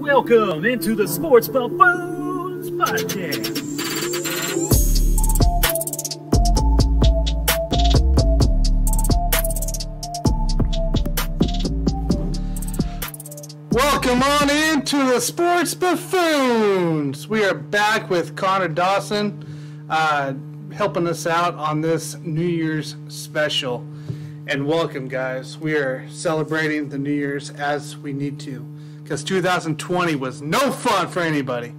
Welcome into the Sports Buffoons Podcast. Welcome on into the Sports Buffoons. We are back with Connor Dawson, uh, helping us out on this New Year's special. And welcome, guys. We are celebrating the New Year's as we need to, because 2020 was no fun for anybody.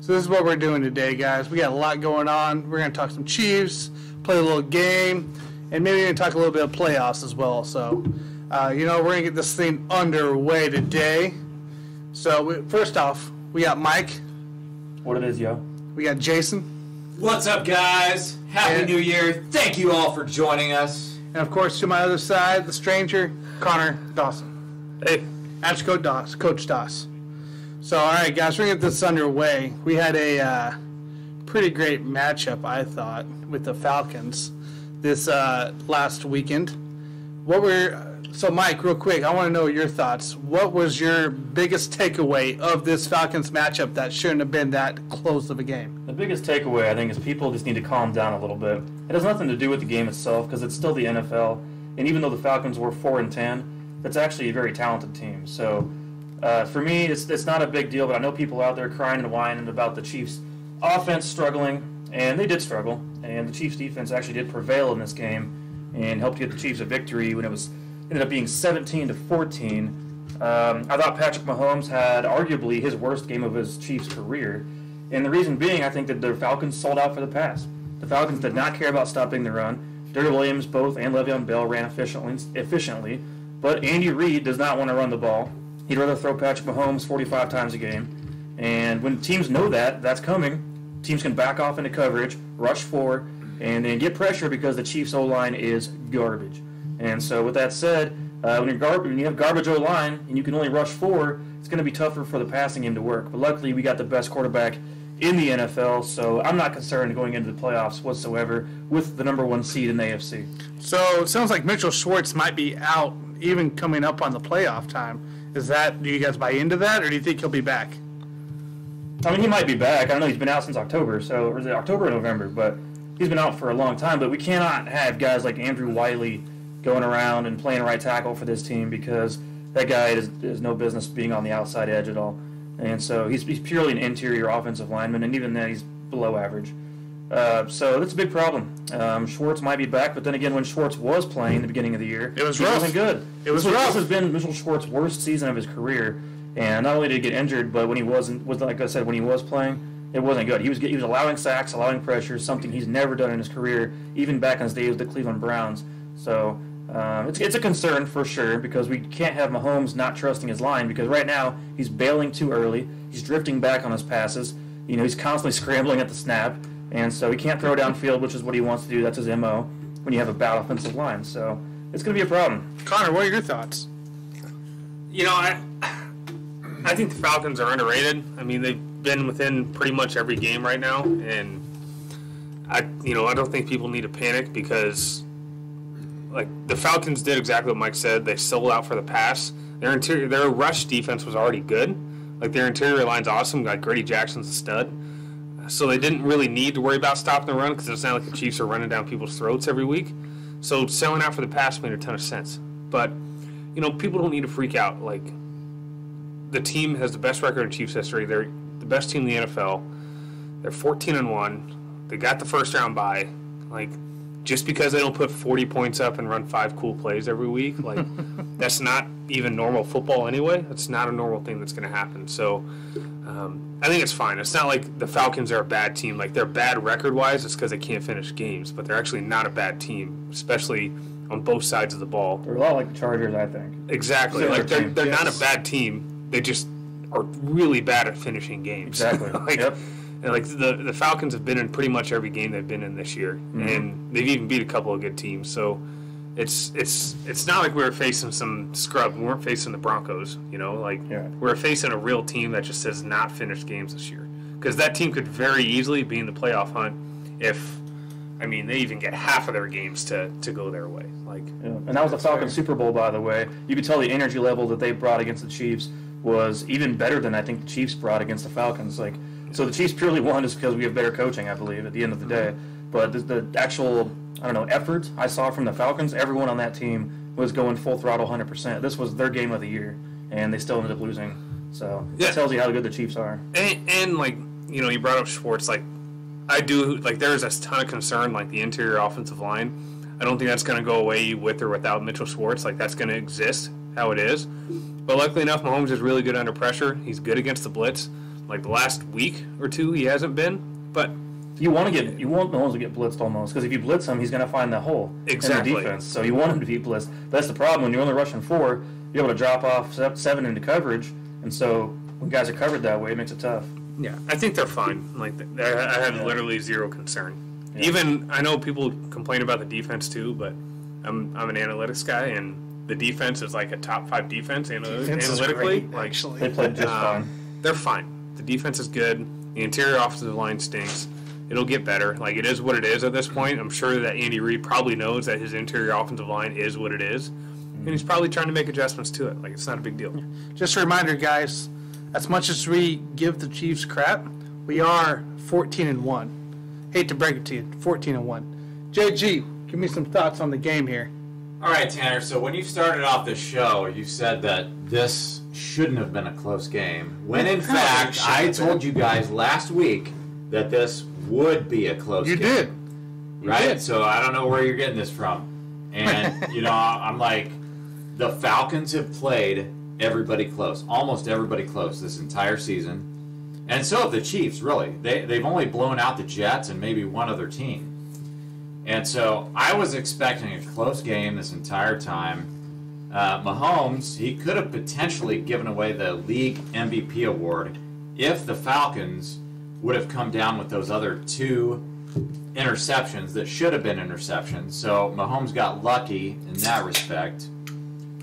So this is what we're doing today, guys. We got a lot going on. We're gonna talk some Chiefs, play a little game, and maybe we're talk a little bit of playoffs as well. So, uh, you know, we're gonna get this thing underway today. So we, first off, we got Mike, What it is, yo? we got Jason, What's up, guys? Happy And- New Year. Thank you all for joining us. And of course to my other side, the stranger, Connor Dawson. Hey, That's Coach Doss. Coach Doss. So, all right, guys, we're gonna get this underway. We had a uh, pretty great matchup, I thought, with the Falcons this uh, last weekend. What were so, Mike? Real quick, I want to know your thoughts. What was your biggest takeaway of this Falcons matchup that shouldn't have been that close of a game? The biggest takeaway, I think, is people just need to calm down a little bit. It has nothing to do with the game itself because it's still the NFL, and even though the Falcons were four and ten, that's actually a very talented team. So, uh, for me, it's it's not a big deal. But I know people out there crying and whining about the Chiefs' offense struggling, and they did struggle. And the Chiefs' defense actually did prevail in this game and helped get the Chiefs a victory when it was ended up being 17 to 14. Um, I thought Patrick Mahomes had arguably his worst game of his Chiefs career, and the reason being, I think that the Falcons sold out for the pass. The Falcons did not care about stopping the run. Derrick Williams, both, and Le'Veon Bell ran efficiently, efficiently, but Andy Reid does not want to run the ball. He'd rather throw Patrick Mahomes 45 times a game. And when teams know that that's coming, teams can back off into coverage, rush forward, and then get pressure because the Chiefs O line is garbage. And so, with that said, uh, when you're when you have garbage O line and you can only rush four, it's going to be tougher for the passing game to work. But luckily, we got the best quarterback in the NFL, so I'm not concerned going into the playoffs whatsoever with the number one seed in the AFC. So it sounds like Mitchell Schwartz might be out even coming up on the playoff time. Is that do you guys buy into that, or do you think he'll be back? I mean, he might be back. I don't know he's been out since October, so or is it October or November? But he's been out for a long time. But we cannot have guys like Andrew Wylie going around and playing right tackle for this team because that guy is, is no business being on the outside edge at all. And so he's, he's purely an interior offensive lineman, and even then he's below average. Uh, so that's a big problem. Um, Schwartz might be back, but then again, when Schwartz was playing the beginning of the year, It was he rough. wasn't good. It was this rough. This has been Mitchell Schwartz's worst season of his career, and not only did he get injured, but when he wasn't, was like I said, when he was playing, it wasn't good. He was he was allowing sacks, allowing pressure, something he's never done in his career, even back in his days with the Cleveland Browns. So. Um, it's, it's a concern for sure because we can't have Mahomes not trusting his line because right now he's bailing too early. He's drifting back on his passes. You know, he's constantly scrambling at the snap, and so he can't throw downfield, which is what he wants to do. That's his mo when you have a bad offensive line. So it's going to be a problem. Connor, what are your thoughts? You know, I I think the Falcons are underrated. I mean, they've been within pretty much every game right now, and I you know I don't think people need to panic because like the Falcons did exactly what Mike said. They sold out for the pass. Their interior, their rush defense was already good. Like their interior line's awesome. Like Grady Jackson's a stud. So they didn't really need to worry about stopping the run because it's not like the Chiefs are running down people's throats every week. So selling out for the pass made a ton of sense. But you know, people don't need to freak out. Like the team has the best record in Chiefs history. They're the best team in the NFL. They're 14 and one. They got the first round bye. Like just because they don't put 40 points up and run five cool plays every week, like that's not even normal football anyway. That's not a normal thing that's going to happen. So um, I think it's fine. It's not like the Falcons are a bad team. Like they're bad record wise. It's because they can't finish games, but they're actually not a bad team, especially on both sides of the ball. They're a lot like the Chargers, I think. Exactly. Similar Like they're they're not a bad team. They just are really bad at finishing games. Exactly. like, Yep. Like the the Falcons have been in pretty much every game they've been in this year, Mm-hmm. and they've even beat a couple of good teams. So it's it's it's not like we were facing some scrub. We weren't facing the Broncos. You know, like Yeah. we we're facing a real team that just has not finished games this year. Because that team could very easily be in the playoff hunt if I mean, they even get half of their games to, to go their way. Like, Yeah. And that was the Falcons Super Bowl, by the way. You could tell the energy level that they brought against the Chiefs was even better than I think the Chiefs brought against the Falcons. Like, so the Chiefs purely won just because we have better coaching, I believe, at the end of the day. But the, the actual, I don't know, effort I saw from the Falcons, everyone on that team was going full throttle, 100%. This was their game of the year, and they still ended up losing. So Yeah. it tells you how good the Chiefs are. and, and like, you know, you brought up Schwartz. Like, I do, like, there's a ton of concern, like, the interior offensive line. I don't think that's going to go away with or without Mitchell Schwartz. Like, that's going to exist how it is. But luckily enough, Mahomes is really good under pressure. He's good against the blitz. Like, the last week or two, he hasn't been. But You want to get you want Mahomes to get blitzed almost because if you blitz him, he's going to find the hole Exactly. in the defense. So you want him to be blitzed. But that's the problem when you're only rushing four. You're able to drop off seven into coverage, and so when guys are covered that way, it makes it tough. Yeah, I think they're fine. Like I I have Yeah. literally zero concern. Yeah. Even I know people complain about the defense too, but I'm I'm an analytics guy, and the defense is like a top five defense analy- Defense is analytically. great, like actually. They played just um, fine. they're fine. The defense is good. The interior offensive line stinks. It'll get better. Like it is what it is at this point. I'm sure that Andy Reid probably knows that his interior offensive line is what it is, and he's probably trying to make adjustments to it. Like it's not a big deal. Just a reminder, guys. As much as we give the Chiefs crap, we are 14 and one. Hate to break it to you, 14 and one. JG, give me some thoughts on the game here. All right, Tanner. So when you started off the show, you said that this shouldn't have been a close game. When in I don't think it fact, I told you guys last week that this would be a close You game. did. right? did. So I don't know where you're getting this from. And, you know, I'm like, the Falcons have played everybody close, almost everybody close this entire season. And so have the Chiefs, really. They, they've only blown out the Jets and maybe one other team. And so I was expecting a close game this entire time. Uh, Mahomes, he could have potentially given away the league MVP award if the Falcons would have come down with those other two interceptions that should have been interceptions. So Mahomes got lucky in that respect.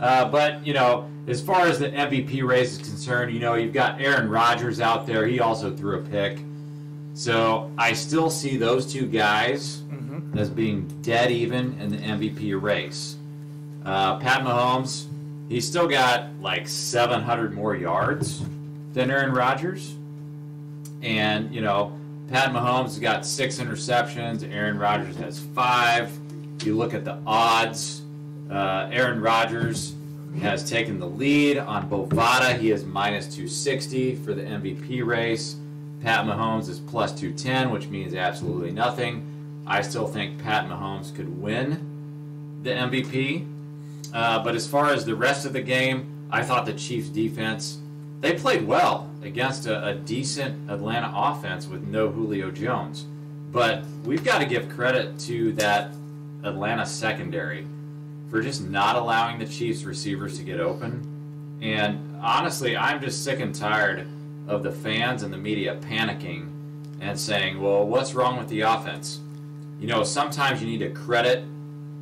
Uh, but you know, as far as the MVP race is concerned, you know, you've got Aaron Rodgers out there. He also threw a pick. So I still see those two guys as being dead even in the MVP race. Uh, Pat Mahomes, he's still got like 700 more yards than Aaron Rodgers. And, you know, Pat Mahomes has got six interceptions. Aaron Rodgers has five. You look at the odds. Uh, Aaron Rodgers has taken the lead on Bovada. He is minus 260 for the MVP race. Pat Mahomes is plus 210, which means absolutely nothing. I still think Pat Mahomes could win the MVP. Uh, but as far as the rest of the game, I thought the Chiefs' defense they played well against a, a decent Atlanta offense with no Julio Jones. But we've got to give credit to that Atlanta secondary for just not allowing the Chiefs receivers to get open. And honestly, I'm just sick and tired of the fans and the media panicking and saying, well, what's wrong with the offense? You know, sometimes you need to credit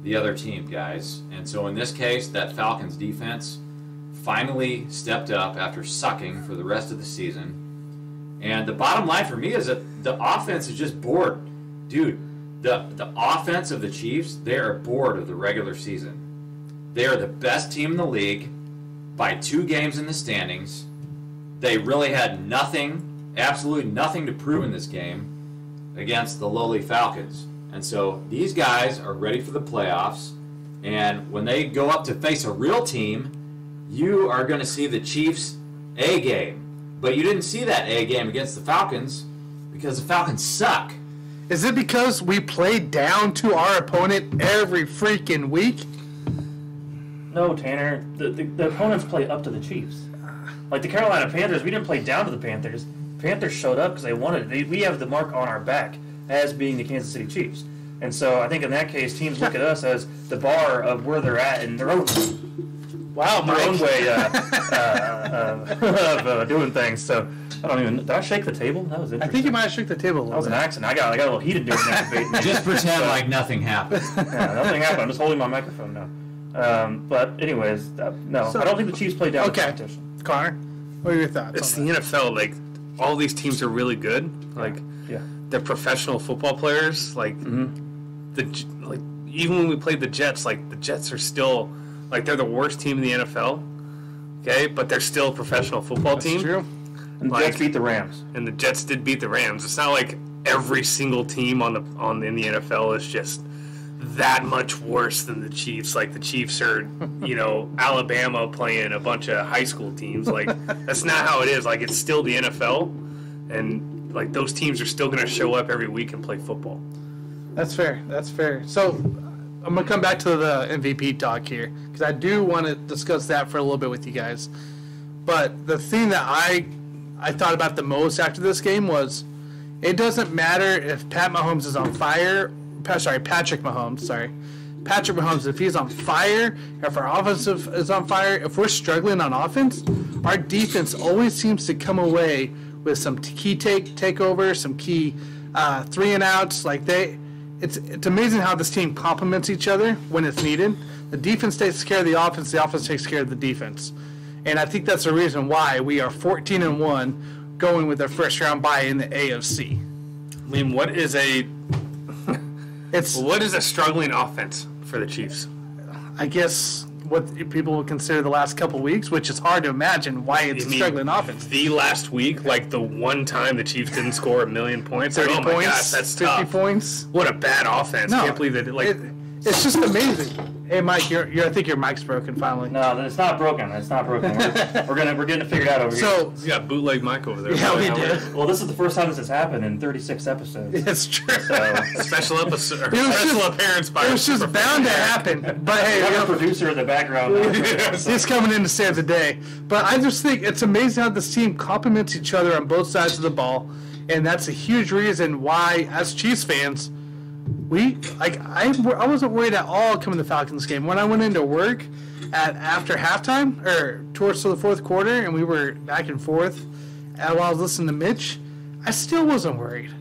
the other team, guys. And so in this case, that Falcons defense finally stepped up after sucking for the rest of the season. And the bottom line for me is that the offense is just bored. Dude, the, the offense of the Chiefs, they are bored of the regular season. They are the best team in the league by two games in the standings. They really had nothing, absolutely nothing to prove in this game against the lowly Falcons. And so these guys are ready for the playoffs. And when they go up to face a real team, you are going to see the Chiefs A game. But you didn't see that A game against the Falcons because the Falcons suck. Is it because we play down to our opponent every freaking week? No, Tanner. The, the, the opponents play up to the Chiefs. Like the Carolina Panthers, we didn't play down to the Panthers. Panthers showed up because they wanted it. They, we have the mark on our back as being the Kansas City Chiefs. And so I think in that case, teams look at us as the bar of where they're at in their own, Wow, their own way uh, uh, uh, of uh, doing things. So I don't even. Did I shake the table? That was I think you might have shook the table a That was little an accident. I got I got a little heated during that debate. Just pretend like nothing happened. Yeah, nothing happened. I'm just holding my microphone now. Um, but anyways, uh, no, So- I don't think the Chiefs play down Okay. the competition. Connor, what are your thoughts? It's on the that? NFL. Like all these teams are really good. Like Yeah. they're professional football players. Like mm-hmm. the like even when we played the Jets, like the Jets are still like they're the worst team in the NFL. Okay, but they're still a professional football team. True. And the Like- Jets beat the Rams. and the Jets did beat the Rams. It's not like every single team on the on in the NFL is just that much worse than the Chiefs. Like the Chiefs are, you know, Alabama playing a bunch of high school teams. Like that's not how it is. Like it's still the NFL, and like those teams are still going to show up every week and play football. That's fair. That's fair. So I'm gonna come back to the MVP talk here because I do want to discuss that for a little bit with you guys. But the thing that I I thought about the most after this game was it doesn't matter if Pat Mahomes is on fire. Sorry, Patrick Mahomes. Sorry, Patrick Mahomes. If he's on fire, if our offensive is on fire, if we're struggling on offense, our defense always seems to come away with some key take takeover, some key uh, three and outs. Like they, it's it's amazing how this team complements each other when it's needed. The defense takes care of the offense. The offense takes care of the defense. And I think that's the reason why we are 14 and 1 going with our first round bye in the AFC. I mean, what is a It's, what is a struggling offense for the Chiefs? I guess, what people would consider the last couple weeks, which is hard to imagine why it's You a struggling offense. The last week, like the one time the Chiefs didn't score a million points. 30 oh my points, gosh, that's 50 tough. points. What a bad offense! No, Can't believe that. Like, it- it's just amazing. Hey, Mike, you're, you're, I think your mic's broken finally. No, it's not broken. It's not broken. We're, we're gonna we're getting it figured out over here. So, you got bootleg mic over there. yeah, we did. well, this is the first time this has happened in 36 episodes. It's true. So, Special episode, or It was special just- appearance by It was just bound to happen. But hey, we you have a producer in the background. now. He's coming in to save the day. But I just think it's amazing how this team complements each other on both sides of the ball. And that's a huge reason why, as Chiefs fans, we like I, I wasn't worried at all coming to the Falcons game. When I went into work at after halftime or towards to the fourth quarter and we were back and forth and while I was listening to Mitch, I still wasn't worried.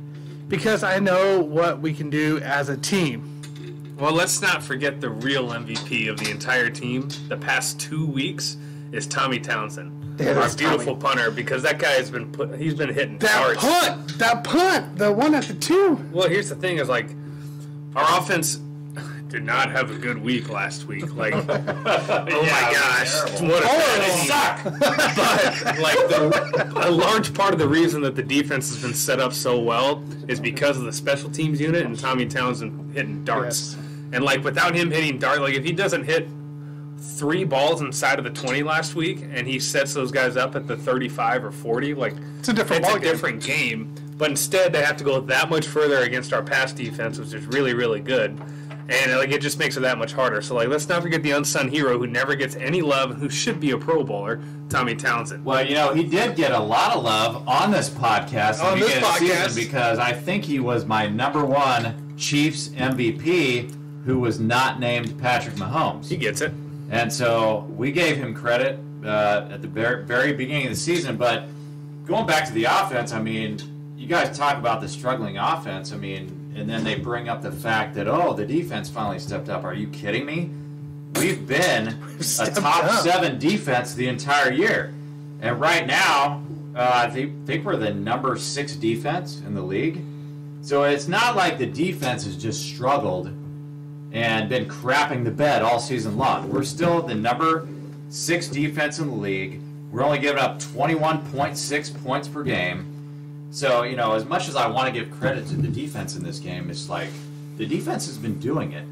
Because I know what we can do as a team. Well, let's not forget the real MVP of the entire team. The past two weeks is Tommy Townsend, That our beautiful punter, because that guy has been put. He's been hitting That hard. punt! That punt! The one at the two! Well, here's the thing: is like our offense did not have a good week last week. Like, oh my gosh, what a oh, bad team. but like the, a large part of the reason that the defense has been set up so well is because of the special teams unit and Tommy Townsend hitting darts. Yes. And like without him hitting dart, like if he doesn't hit three balls inside of the 20 last week and he sets those guys up at the 35 or 40 like It's a different it's a ballgame. different game but instead they have to go that much further against our pass defense which is really really good and like it just makes it that much harder so like let's not forget the unsung hero who never gets any love who should be a pro bowler tommy townsend Well, you know, he did get a lot of love on this podcast On this beginning of the podcast. season because I think he was my number one Chiefs MVP who was not named Patrick Mahomes. he gets it And so we gave him credit uh, at the very, very beginning of the season. But going back to the offense, I mean, you guys talk about the struggling offense. I mean, and then they bring up the fact that, oh, the defense finally stepped up. Are you kidding me? We've been a top up. seven defense the entire year. And right now, uh, I think, think we're the number six defense in the league. So it's not like the defense has just struggled and been crapping the bed all season long. We're still the number six defense in the league. We're only giving up 21.6 points per game. So, you know, as much as I want to give credit to the defense in this game, it's like the defense has been doing it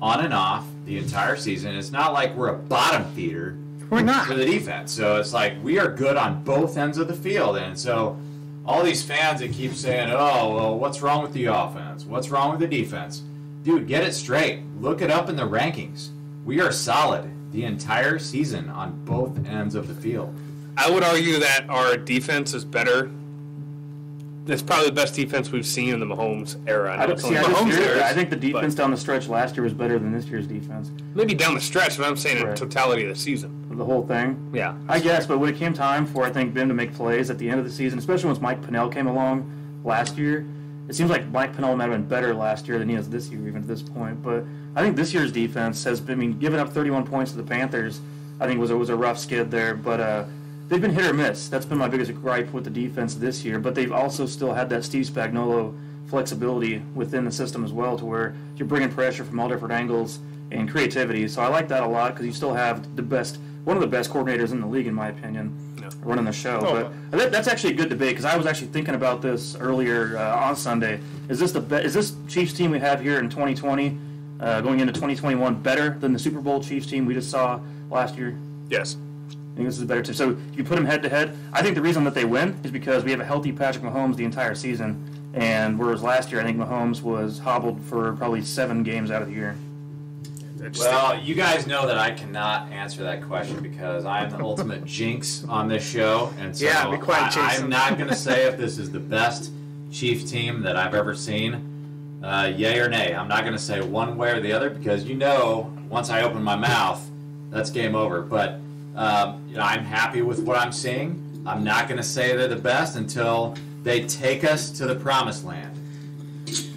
on and off the entire season. It's not like we're a bottom feeder We're not. for the defense. So it's like we are good on both ends of the field. And so all these fans that keep saying, oh, well, what's wrong with the offense? What's wrong with the defense? Dude, get it straight. Look it up in the rankings. We are solid the entire season on both ends of the field. i would argue that our defense is better it's probably the best defense we've seen in the Mahomes era. I I, don't, see, I, era, I think the defense down the stretch last year was better than this year's defense. maybe down the stretch, but I'm saying in Right. totality of the season. The whole thing. Yeah. I guess, but when it came time for I think Ben to make plays at the end of the season, especially once Mike Pennel came along last year, it seems like Mike Pennel might have been better last year than he is this year, even at this point. But I think this year's defense has been, I mean, giving up 31 points to the Panthers, I think was was a rough skid there. But uh, they've been hit or miss. That's been my biggest gripe with the defense this year. But they've also still had that Steve Spagnuolo flexibility within the system as well, to where you're bringing pressure from all different angles and creativity. So I like that a lot because you still have the best, one of the best coordinators in the league, in my opinion, running the show. Oh. But that, that's actually a good debate because I was actually thinking about this earlier uh, on Sunday. Is this the be- is this Chiefs team we have here in 2020, uh, going into 2021, better than the Super Bowl Chiefs team we just saw last year? Yes. I think this is a better team. So you put them head to head. I think the reason that they win is because we have a healthy Patrick Mahomes the entire season, and whereas last year I think Mahomes was hobbled for probably seven games out of the year. It's- Well, you guys know that I cannot answer that question because I am the ultimate jinx on this show, and so Yeah, be quiet, I, Jason. am not going to say if this is the best Chiefs team that I've ever seen, uh, yay or nay. I'm not going to say one way or the other because you know, once I open my mouth, that's game over. But um, you know, I'm happy with what I'm seeing. I'm not going to say they're the best until they take us to the promised land.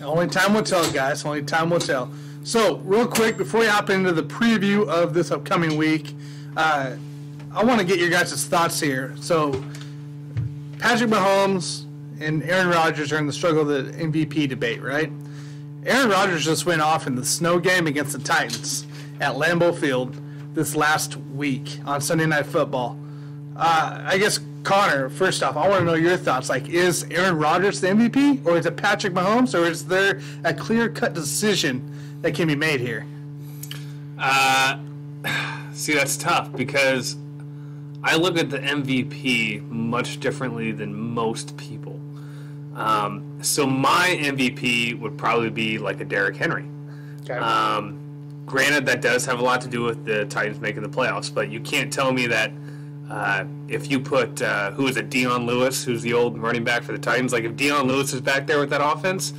Only time will tell, guys. Only time will tell. So, real quick, before we hop into the preview of this upcoming week, uh, I want to get your guys' thoughts here. So, Patrick Mahomes and Aaron Rodgers are in the struggle of the MVP debate, right? Aaron Rodgers just went off in the snow game against the Titans at Lambeau Field this last week on Sunday Night Football. Uh, I guess Connor, first off, I want to know your thoughts. Like, is Aaron Rodgers the MVP, or is it Patrick Mahomes, or is there a clear-cut decision that can be made here? Uh, see, that's tough because I look at the MVP much differently than most people. Um, so my MVP would probably be like a Derrick Henry. Okay. Um, granted, that does have a lot to do with the Titans making the playoffs, but you can't tell me that uh, if you put uh, who is it, Dion Lewis, who's the old running back for the Titans, like if Dion Lewis is back there with that offense,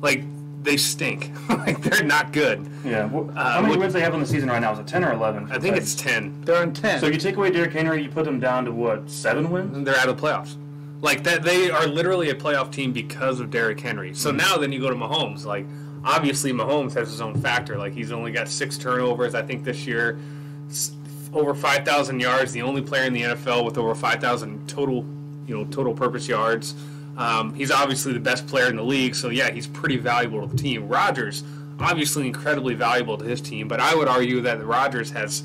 like they stink, like they're not good. Yeah. wh- how many what- wins they have on the season right now? Is it ten or eleven? I think it's ten. They're on 10. So you take away Derrick Henry, you put them down to what seven wins? They're out of the playoffs. Like that, they are literally a playoff team because of Derrick Henry. So now, then you go to Mahomes. Like obviously, Mahomes has his own factor. Like he's only got six turnovers, I think, this year. Over five thousand yards. The only player in the NFL with over five thousand total, you know, total purpose yards. Um, he's obviously the best player in the league. So yeah, he's pretty valuable to the team. Rodgers, obviously incredibly valuable to his team. But I would argue that Rodgers has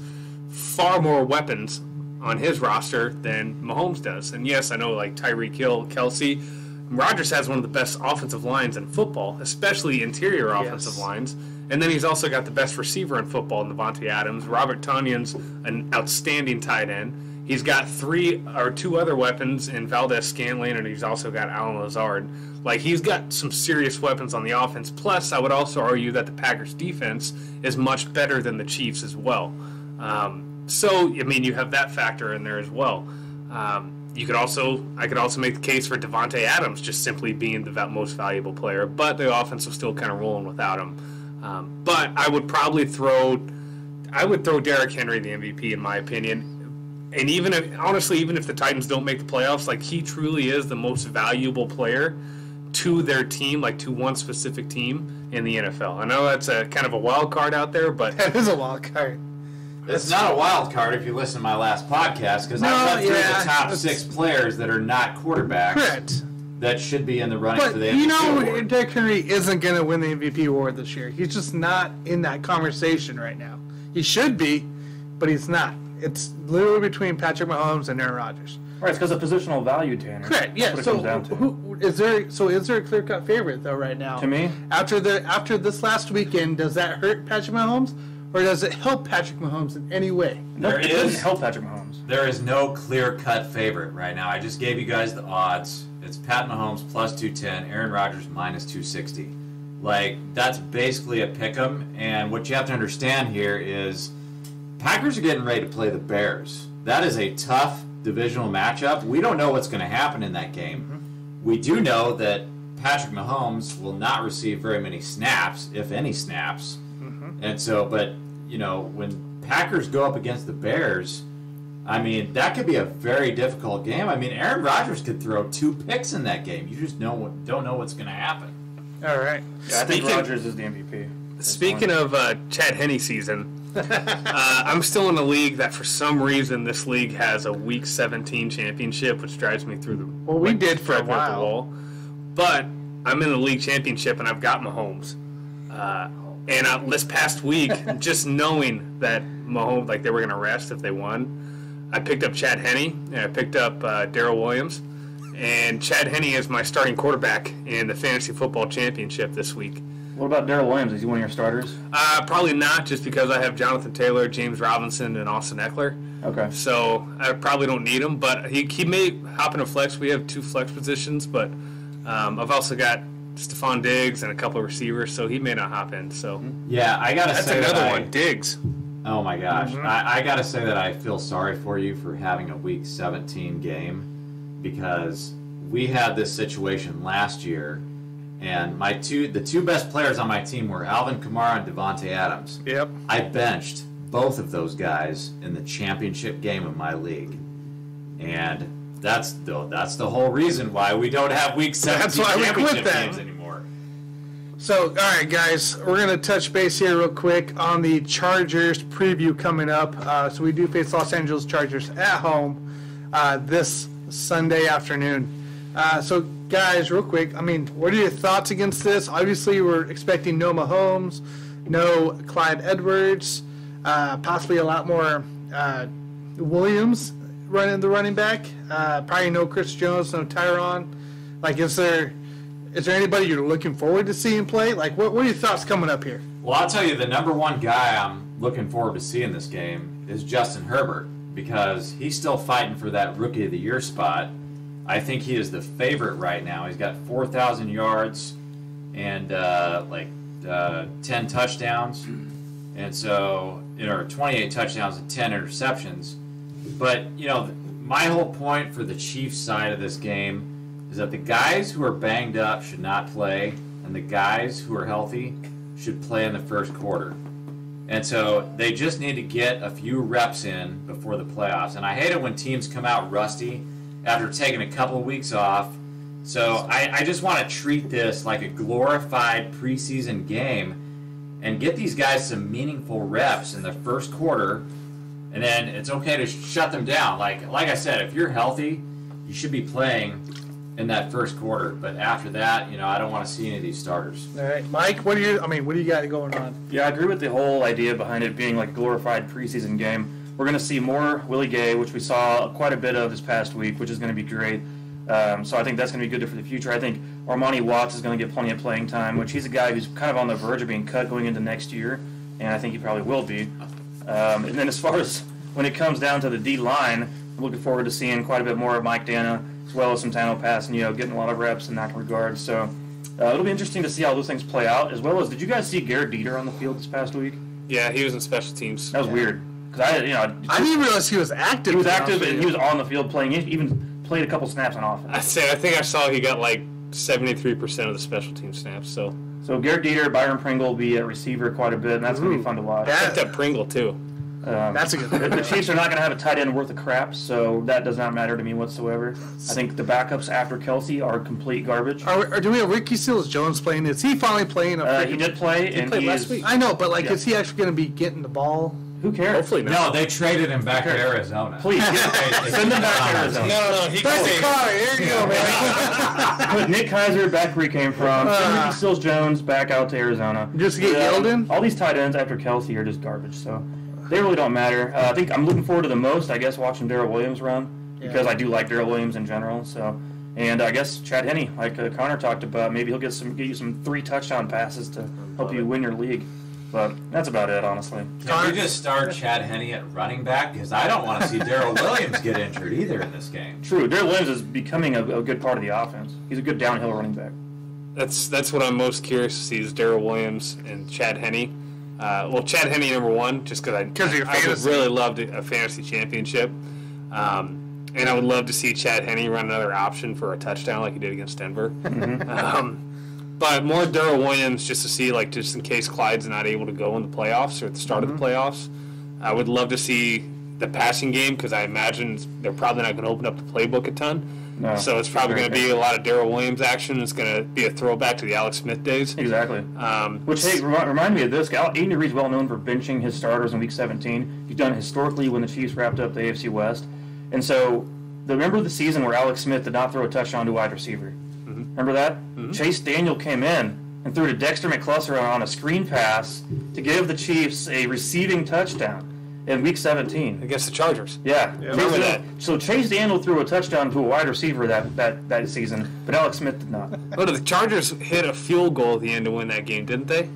far more weapons on his roster than Mahomes does. And yes, I know like Tyreek Hill, Kelce, Rodgers has one of the best offensive lines in football, especially interior offensive Yes. lines. And then he's also got the best receiver in football in Davante Adams. Robert Tonyan's an outstanding tight end. He's got three or two other weapons in Valdes-Scantling, and he's also got Allen Lazard. Like he's got some serious weapons on the offense. Plus, I would also argue that the Packers defense is much better than the Chiefs as well. Um, so, I mean, you have that factor in there as well. Um, you could also, I could also make the case for Davante Adams just simply being the most valuable player, but the offense was still kind of rolling without him. Um, but I would probably throw, I would throw Derrick Henry the MVP in my opinion. And even if, honestly, even if the Titans don't make the playoffs, like he truly is the most valuable player to their team, like to one specific team in the NFL. I know that's a kind of a wild card out there, but that is a wild card. It's not a wild card if you listen to my last podcast because No, I went through yeah, the top six players that are not quarterbacks Correct. that should be in the running But for the you know, award. Derrick Henry isn't going to win the MVP award this year. He's just not in that conversation right now. He should be, but he's not. It's literally between Patrick Mahomes and Aaron Rodgers. Right, it's because of positional value, Tanner. Correct. Yeah. That's what it So comes who is there? So is there a clear cut favorite though right now? To me? after the after this last weekend, does that hurt Patrick Mahomes, or does it help Patrick Mahomes in any way? No, There it doesn't help Patrick Mahomes. There is no clear cut favorite right now. I just gave you guys the odds. It's Pat Mahomes plus 210, Aaron Rodgers minus 260. Like, that's basically a pick 'em. And what you have to understand here is Packers are getting ready to play the Bears. That is a tough divisional matchup. We don't know what's going to happen in that game. Mm-hmm. We do know that Patrick Mahomes will not receive very many snaps, if any snaps. And so, but, you know, when Packers go up against the Bears, I mean, that could be a very difficult game. I mean, Aaron Rodgers could throw two picks in that game. You just know, don't know what's going to happen. All right. Yeah, I think Speaking- Rodgers is the MVP. Speaking of uh, Chad Henney season, uh, I'm still in a league that for some reason this league has a Week 17 championship, which drives me through the Well, we like, did for a drive the while. wall. But I'm in the league championship and I've got Mahomes. Uh, and uh, this past week, just knowing that Mahomes, like they were going to rest if they won, I picked up Chad Henne and I picked up uh, Darrel Williams. And Chad Henne is my starting quarterback in the fantasy football championship this week. What about Darrel Williams? Is he one of your starters? Uh, probably not, just because I have Jonathan Taylor, James Robinson, and Austin Ekeler. Okay. So I probably don't need him, but he, he may hop in a flex. We have two flex positions, but um, I've also got Stefon Diggs and a couple of receivers, so he may not hop in. So Yeah, I gotta that's say another that I- one, Diggs. Oh my gosh, Mm-hmm. I, I gotta say that I feel sorry for you for having a Week 17 game because we had this situation last year, and my two the two best players on my team were Alvin Kamara and Davante Adams. Yep. I benched both of those guys in the championship game of my league, and that's the that's the whole reason why we don't have Week 17 That's why we quit that. games anymore. So, all right, guys, we're gonna touch base here real quick on the Chargers preview coming up. Uh, so we do face Los Angeles Chargers at home uh, this Sunday afternoon. Uh, so, guys, real quick, I mean, what are your thoughts against this? Obviously, we're expecting no Mahomes, no Clyde Edwards, uh, possibly a lot more uh, Williams running the running back. Uh, probably no Chris Jones, no Tyrann. Like, is there is there anybody you're looking forward to seeing play? Like, what, what are your thoughts coming up here? Well, I'll tell you, the number one guy I'm looking forward to seeing this game is Justin Herbert because he's still fighting for that Rookie of the Year spot. I think he is the favorite right now. He's got 4,000 yards and uh, like uh, 10 touchdowns, and so know, 28 touchdowns and 10 interceptions. But you know, my whole point for the Chiefs side of this game is that the guys who are banged up should not play, and the guys who are healthy should play in the first quarter. And so they just need to get a few reps in before the playoffs. And I hate it when teams come out rusty after taking a couple of weeks off. So I, I just want to treat this like a glorified preseason game and get these guys some meaningful reps in the first quarter. And then it's okay to shut them down. Like like I said, if you're healthy, you should be playing in that first quarter. But after that, you know, I don't want to see any of these starters. All right, Mike, what do you? I mean, what do you got going on? Yeah, I agree with the whole idea behind it being like a glorified preseason game. We're going to see more Willie Gay, which we saw quite a bit of this past week, which is going to be great. Um, so I think that's going to be good for the future. I think Armani Watts is going to get plenty of playing time, which he's a guy who's kind of on the verge of being cut going into next year, and I think he probably will be. Um, and then as far as when it comes down to the D line, I'm looking forward to seeing quite a bit more of Mike Danna as well as some Tano Pass and you know getting a lot of reps in that regard. So uh, it'll be interesting to see how those things play out. As well as, did you guys see Gehrig Dieter on the field this past week? Yeah, he was in special teams. That was weird because I, you know, I didn't realize he was active. he was active and he was on the field playing. He even played a couple snaps on offense. I offense. say I think I saw he got like seventy three percent of the special team snaps. So So Gehrig Dieter, Byron Pringle will be a receiver quite a bit, and that's going to be fun to watch. that- picked up Pringle too. Um, That's a good. the, the Chiefs are not going to have a tight end worth of crap, so that does not matter to me whatsoever. I think the backups after Kelce are complete garbage. Are, we- or do we have Ricky Seals Jones playing? Is he finally playing? A Uh, he did play, and played he last is- week. I know, but like, Yeah. is he actually going to be getting the ball? Who cares? Hopefully not. No, they traded him back to Arizona. Please send him back to Arizona. No, no, he That's goes- the car. Here you go, man. Put Nick Keizer back where he came from. Send Ricky Seals Jones back out to Arizona. Just get Yeah, Yeldon? All these tight ends after Kelce are just garbage, so they really don't matter. Uh, I think I'm looking forward to the most, I guess, watching Darrel Williams run because Yeah. I do like Darrel Williams in general. So, and I guess Chad Henne, like uh, Connor talked about, maybe he'll get some get you some three touchdown passes to help you win your league. But that's about it, honestly. Can we just start Chad Henne at running back? Because I don't want to see Darrel Williams get injured either in this game. True, Darrel Williams is becoming a, a good part of the offense. He's a good downhill running back. That's that's what I'm most curious to see is Darrel Williams and Chad Henne. Uh, well, Chad Henne number one, just because I your I would really loved a fantasy championship, um, and I would love to see Chad Henne run another option for a touchdown like he did against Denver. Um, but more Darrel Williams just to see like just in case Clyde's not able to go in the playoffs or at the start of the playoffs. I would love to see the passing game because I imagine they're probably not going to open up the playbook a ton. No, So it's probably going to be a lot of Darrel Williams action. It's going to be a throwback to the Alex Smith days. exactly. Um, Which hey, remind, remind me of this. Andy Reid's well known for benching his starters in Week 17. He's done it historically when the Chiefs wrapped up the AFC West, and so remember the season where Alex Smith did not throw a touchdown to wide receiver. Remember that? Chase Daniel came in and threw to Dexter McCluster on a screen pass to give the Chiefs a receiving touchdown in Week 17. against the Chargers. Yeah, Chase remember Daniel- So Chase Daniel threw a touchdown to a wide receiver that, that, that season, but Alex Smith did not. Oh, the Chargers hit a field goal at the end to win that game, didn't they?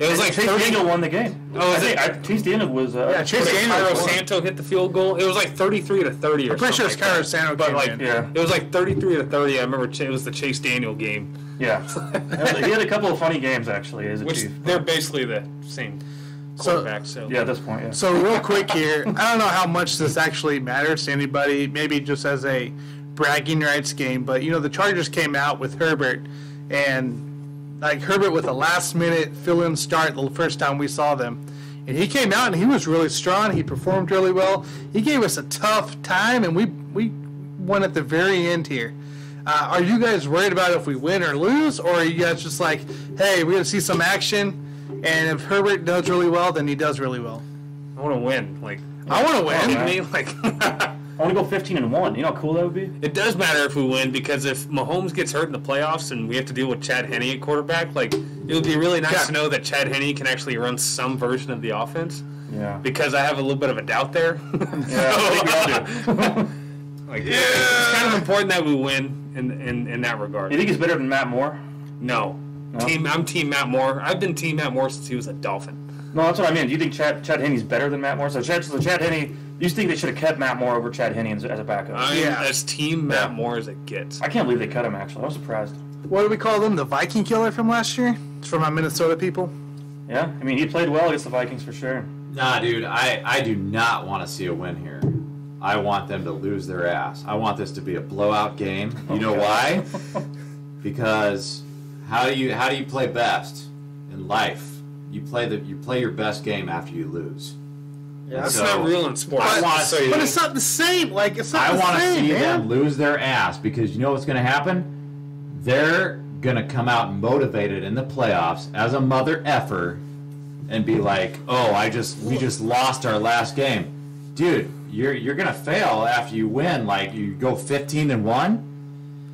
It was like Chase 30 Daniel won the game. Oh, I is think, it? I, Chase Daniel was. Uh, Yeah, Chase Was Daniel Cairo. Santo hit the field goal. It was like 33 to 30 or I'm pretty sure something it's Cairo like that. Santo But like, in. Yeah. it was like 33 to 30. I remember it was the Chase Daniel game, Yeah, he had a couple of funny games actually as a which chief. they're basically the same So- quarterback. So, Yeah, at this point, yeah. So real quick here, I don't know how much this actually matters to anybody. Maybe just as a bragging rights game, but you know the Chargers came out with Herbert, and like Herbert with a last minute fill in start the first time we saw them, and he came out and he was really strong. He performed really well. He gave us a tough time, and we we won at the very end here. Uh, are you guys worried about if we win or lose, or are you guys just like, hey, we're gonna see some action? And if Herbert does really well, then he does really well. I want to win. Like, I want to win. kidding me? Like, I want to go 15 and one. You know how cool that would be? it does matter if we win because if Mahomes gets hurt in the playoffs and we have to deal with Chad Henne at quarterback, like it would be really nice Yeah. to know that Chad Henne can actually run some version of the offense. Yeah. Because I have a little bit of a doubt there. Yeah, I think we all do. Like, it's kind of important that we win in in, in that regard. You think he's better than Matt Moore? No. No? Team, I'm Team Matt Moore. I've been Team Matt Moore since he was a Dolphin. No, that's what I mean. Do you think Chad Chad Henne's better than Matt Moore? So Chad, so Chad Henne, you think they should have kept Matt Moore over Chad Henne as, as a backup? I'm Yeah. as Team Matt Yeah. Moore as it gets. I can't believe they cut him. Actually, I was surprised. What do we call them? The Viking killer from last year? It's from my Minnesota people. Yeah, I mean he played well against the Vikings for sure. Nah, dude, I, I do not want to see a win here. I want them to lose their ass. I want this to be a blowout game. You know why? because how do you how do you play best in life? You play the you play your best game after you lose. And That's so not real in sports. I want to see. But it's not the same. Like it's not I the want to see man. them lose their ass because you know what's going to happen? They're going to come out motivated in the playoffs as a mother effer and be like, "Oh, I just we just lost our last game." Dude, you're you're going to fail after you win like you go 15 and 1?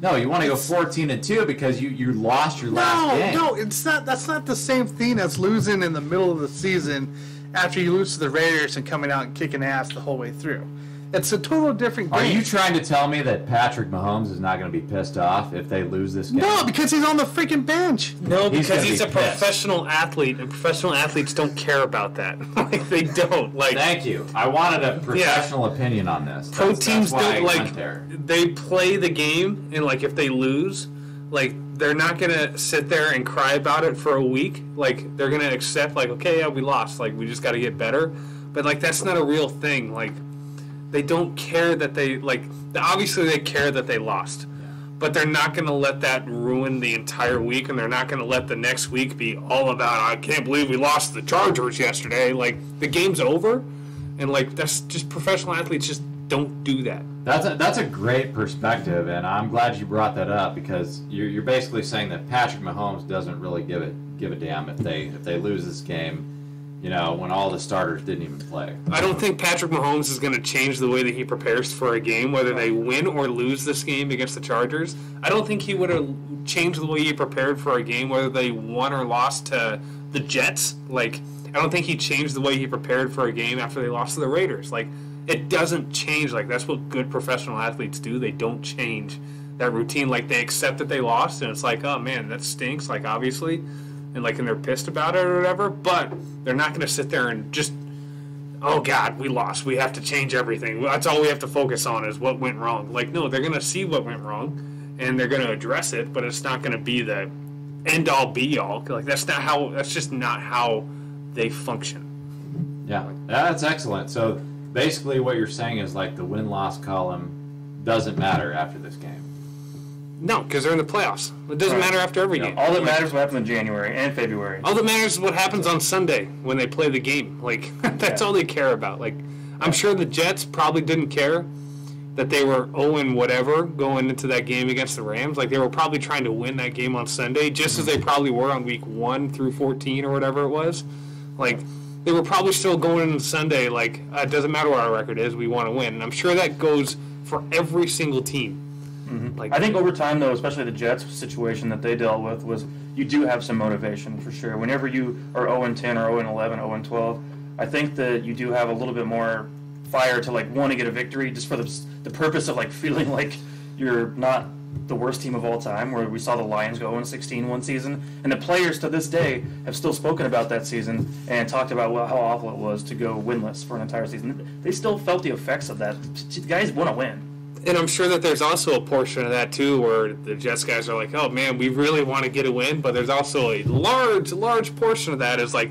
No, you want to go 14 and 2 because you you lost your last No, game. no, it's not. That's not the same thing as losing in the middle of the season after you lose to the Raiders and coming out and kicking ass the whole way through. It's a total different game. Are you trying to tell me that Patrick Mahomes is not going to be pissed off if they lose this game? no, because he's on the freaking bench. No, He's because gonna he's be a pissed. professional athlete, and professional athletes don't care about that. like they don't. Like Thank you. I wanted a professional opinion on this. pro That's- teams that's don't like they play the game, and like if they lose, like they're not gonna sit there and cry about it for a week. Like they're gonna accept, like okay, yeah, we lost. Like we just got to get better. But like that's not a real thing. Like they don't care that they like. Obviously, they care that they lost. But they're not going to let that ruin the entire week, and they're not going to let the next week be all about. I can't believe we lost the Chargers yesterday. Like the game's over, and like that's just professional athletes just don't do that. That's a, that's a great perspective, and I'm glad you brought that up because you're, you're basically saying that Patrick Mahomes doesn't really give it give a damn if they if they lose this game, you know, when all the starters didn't even play. I don't think Patrick Mahomes is going to change the way that he prepares for a game, whether they win or lose this game against the Chargers. I don't think he would have changed the way he prepared for a game, whether they won or lost to the Jets. Like, I don't think he changed the way he prepared for a game after they lost to the Raiders. Like, it doesn't change. Like, that's what good professional athletes do. They don't change that routine. Like, they accept that they lost, and it's like, oh man, that stinks. Like, obviously. And like, and they're pissed about it or whatever, but they're not going to sit there and just oh god we lost. We have to change everything. That's all we have to focus on is what went wrong. Like no they're going to see what went wrong and they're going to address it but it's not going to be the end all be all like that's not how that's just not how they function. Yeah, that's excellent. So basically, what you're saying is like the win loss column doesn't matter after this game. No because they're in the playoffs it doesn't Right. matter after every Yeah, game all that matters is what happened in January and February. all that matters is what happens on sunday when they play the game like that's all they care about like i'm sure the jets probably didn't care that they were 0 and whatever going into that game against the Rams. Like they were probably trying to win that game on Sunday, just as they probably were on week one through 14 or whatever it was. Like they were probably still going into Sunday, like uh, it doesn't matter what our record is, we want to win. And I'm sure that goes for every single team. Mm-hmm. Like I think over time, though, especially the Jets situation that they dealt with, was you do have some motivation for sure. Whenever you are 0 and 10 or 0 and 11, 0 and 12, I think that you do have a little bit more fire to like want to get a victory just for the, the purpose of like feeling like you're not the worst team of all time. Where we saw the Lions go 0 16 one season, and the players to this day have still spoken about that season and talked about how awful it was to go winless for an entire season. They still felt the effects of that. The guys want to win. And I'm sure that there's also a portion of that too, where the Jets guys are like, "Oh man, we really want to get a win," but there's also a large, large portion of that is like,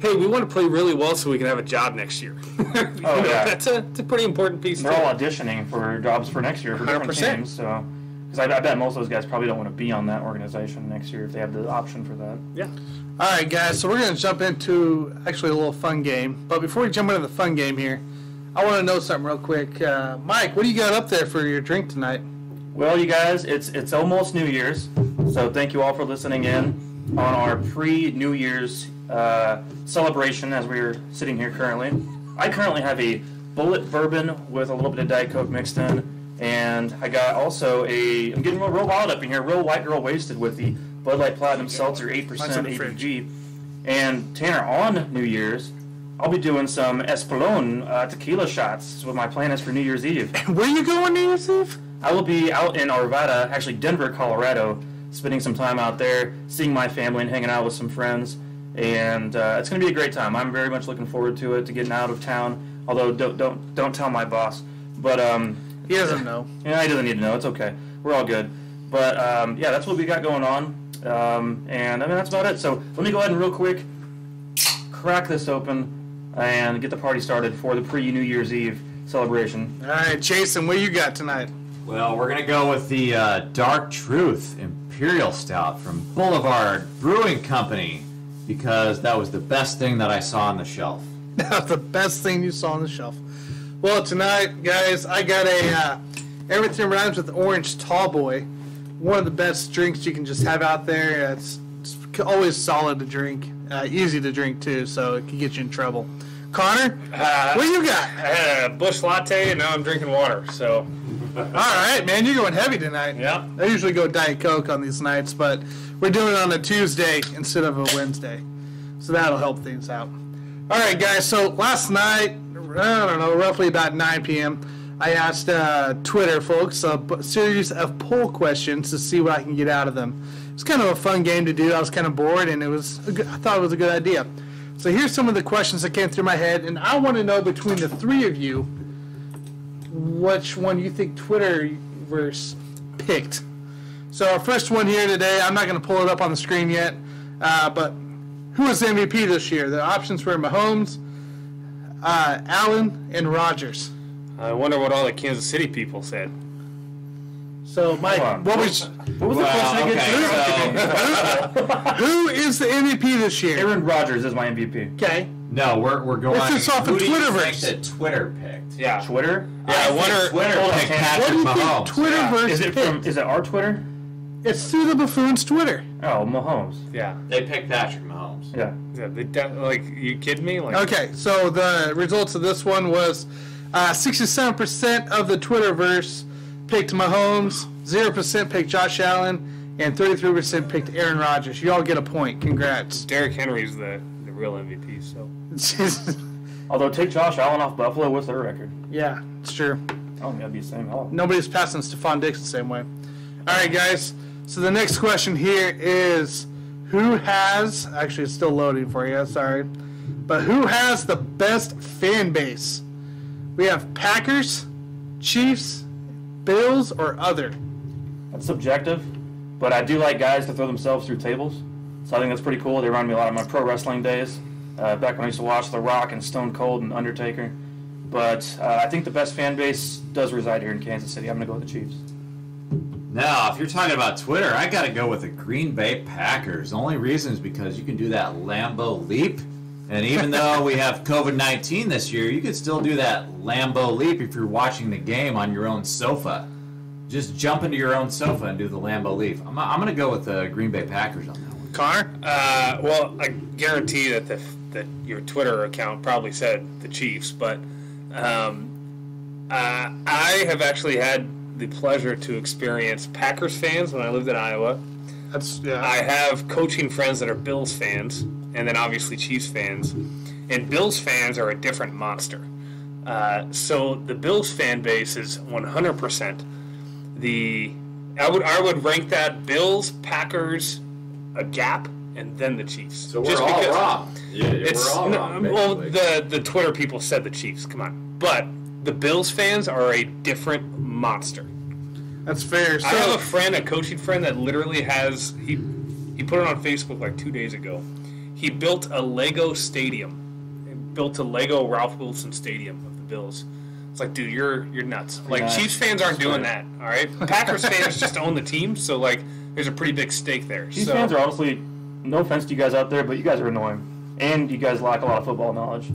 "Hey, we want to play really well so we can have a job next year." Oh, know, yeah. that's a, it's a pretty important piece. They're too. all auditioning for jobs for next year for different 100%. teams. So, because I, I bet most of those guys probably don't want to be on that organization next year if they have the option for that. yeah. All right, guys. So we're gonna jump into actually a little fun game. But before we jump into the fun game here, I want to know something real quick. Uh, Mike, what do you got up there for your drink tonight? Well, you guys, it's it's almost New Year's, so thank you all for listening in on our pre-New Year's uh, celebration as we're sitting here currently. I currently have a Bulleit bourbon with a little bit of Diet Coke mixed in, and I got also a. I'm getting real, real wild up in here, real white girl wasted with the Bud Light Platinum Seltzer, eight Mine's percent in the fridge. ABV. And Tanner, on New Year's, I'll be doing some Espolón uh, tequila shots. Is what my plan is for New Year's Eve. Where are you going, New Year's Eve? I will be out in Arvada, actually Denver, Colorado, spending some time out there, seeing my family and hanging out with some friends. And uh, it's going to be a great time. I'm very much looking forward to it, to getting out of town. Although don't don't don't tell my boss. But um, He doesn't know. yeah, he doesn't need to know. It's okay. We're all good. But um, yeah, that's what we got going on. Um, and I mean that's about it. So let me go ahead and real quick crack this open and get the party started for the pre-New Year's Eve celebration. All right, Jason, what you got tonight? Well, we're gonna go with the uh, Dark Truth Imperial Stout from Boulevard Brewing Company because that was the best thing that I saw on the shelf. That was the best thing you saw on the shelf. Well, tonight, guys, I got a uh, everything rhymes with orange tall boy. One of the best drinks you can just have out there. It's, it's always solid to drink, uh, easy to drink too, so it can get you in trouble. Connor, Uh, what you got? I had a Busch Latte and now I'm drinking water. So All right, man, you're going heavy tonight. yeah. I usually go Diet Coke on these nights, but we're doing it on a Tuesday instead of a Wednesday. So that'll help things out. All right, guys. So last night, I don't know, roughly about 9 p.m., I asked uh, Twitter folks a series of poll questions to see what I can get out of them. It's kind of a fun game to do. I was kind of bored, and it was good, I thought it was a good idea. So here's some of the questions that came through my head, and I want to know between the three of you which one you think Twitterverse picked. So our first one here today, I'm not going to pull it up on the screen yet, uh, but who was the MVP this year? The options were Mahomes, uh, Allen, and Rodgers. I wonder what all the Kansas City people said. So Mike, what was What was the question again? okay, so who is the MVP this year? Aaron Rodgers is my MVP. Okay, no, we're, we're going. This is off who of Twitterverse. think that Twitter picked? Yeah. Twitter? Yeah, I I think wonder- Twitter hold picked Cam. what Patrick do you Mahomes. think Twitterverse Is it picked? from? Is it our Twitter? It's through the buffoon's Twitter. Oh, Mahomes. Yeah. They picked Patrick Mahomes. Yeah. Yeah. They de- like you kidding me? Like Okay, so the results of this one was uh, 67% of the Twitterverse picked Mahomes, 0% picked Josh Allen, and 33% picked Aaron Rodgers. You all get a point. Congrats. Derrick Henry's the the real MVP. So Although take Josh Allen off Buffalo, what's their record? yeah, it's true. I don't think that'd be the same. Oh. Nobody's passing Stefon Diggs the same way. All right, guys. So the next question here is who has actually it's still loading for you, sorry. But who has the best fan base? We have Packers, Chiefs, Bills, or other. That's subjective, but I do like guys to throw themselves through tables. So I think that's pretty cool. They remind me a lot of my pro wrestling days, uh, back when I used to watch The Rock and Stone Cold and Undertaker. But uh, I think the best fan base does reside here in Kansas City. I'm going to go with the Chiefs. Now, if you're talking about Twitter, I got to go with the Green Bay Packers. The only reason is because you can do that Lambeau leap. And even though we have COVID 19 this year, you could still do that Lambeau leap if you're watching the game on your own sofa. Just jump into your own sofa and do the Lambeau leap. I'm, I'm going to go with the Green Bay Packers on that one. Connor? Uh, well, I guarantee that the that your Twitter account probably said the Chiefs, but um, uh, I have actually had the pleasure to experience Packers fans when I lived in Iowa. That's yeah. I have coaching friends that are Bills fans, and then obviously Chiefs fans. And Bills fans are a different monster. Uh, so the Bills fan base is 100% the. I would I would rank that Bills, Packers, a gap, and then the Chiefs. So we're all wrong. Yeah, It's we're all no, wrong. well, the the Twitter people said the Chiefs. Come on, but the Bills fans are a different monster. That's fair. So I have a friend, a coaching friend, that literally has he he put it on Facebook like two days ago. He built a Lego stadium, He built a Lego Ralph Wilson Stadium of the Bills. It's like, dude, you're you're nuts. Like Yeah. Chiefs fans aren't doing that. All right, Packers fans just own the team, so like, there's a pretty big stake there. Chiefs so, fans are honestly, no offense to you guys out there, but you guys are annoying, and you guys lack a lot of football knowledge.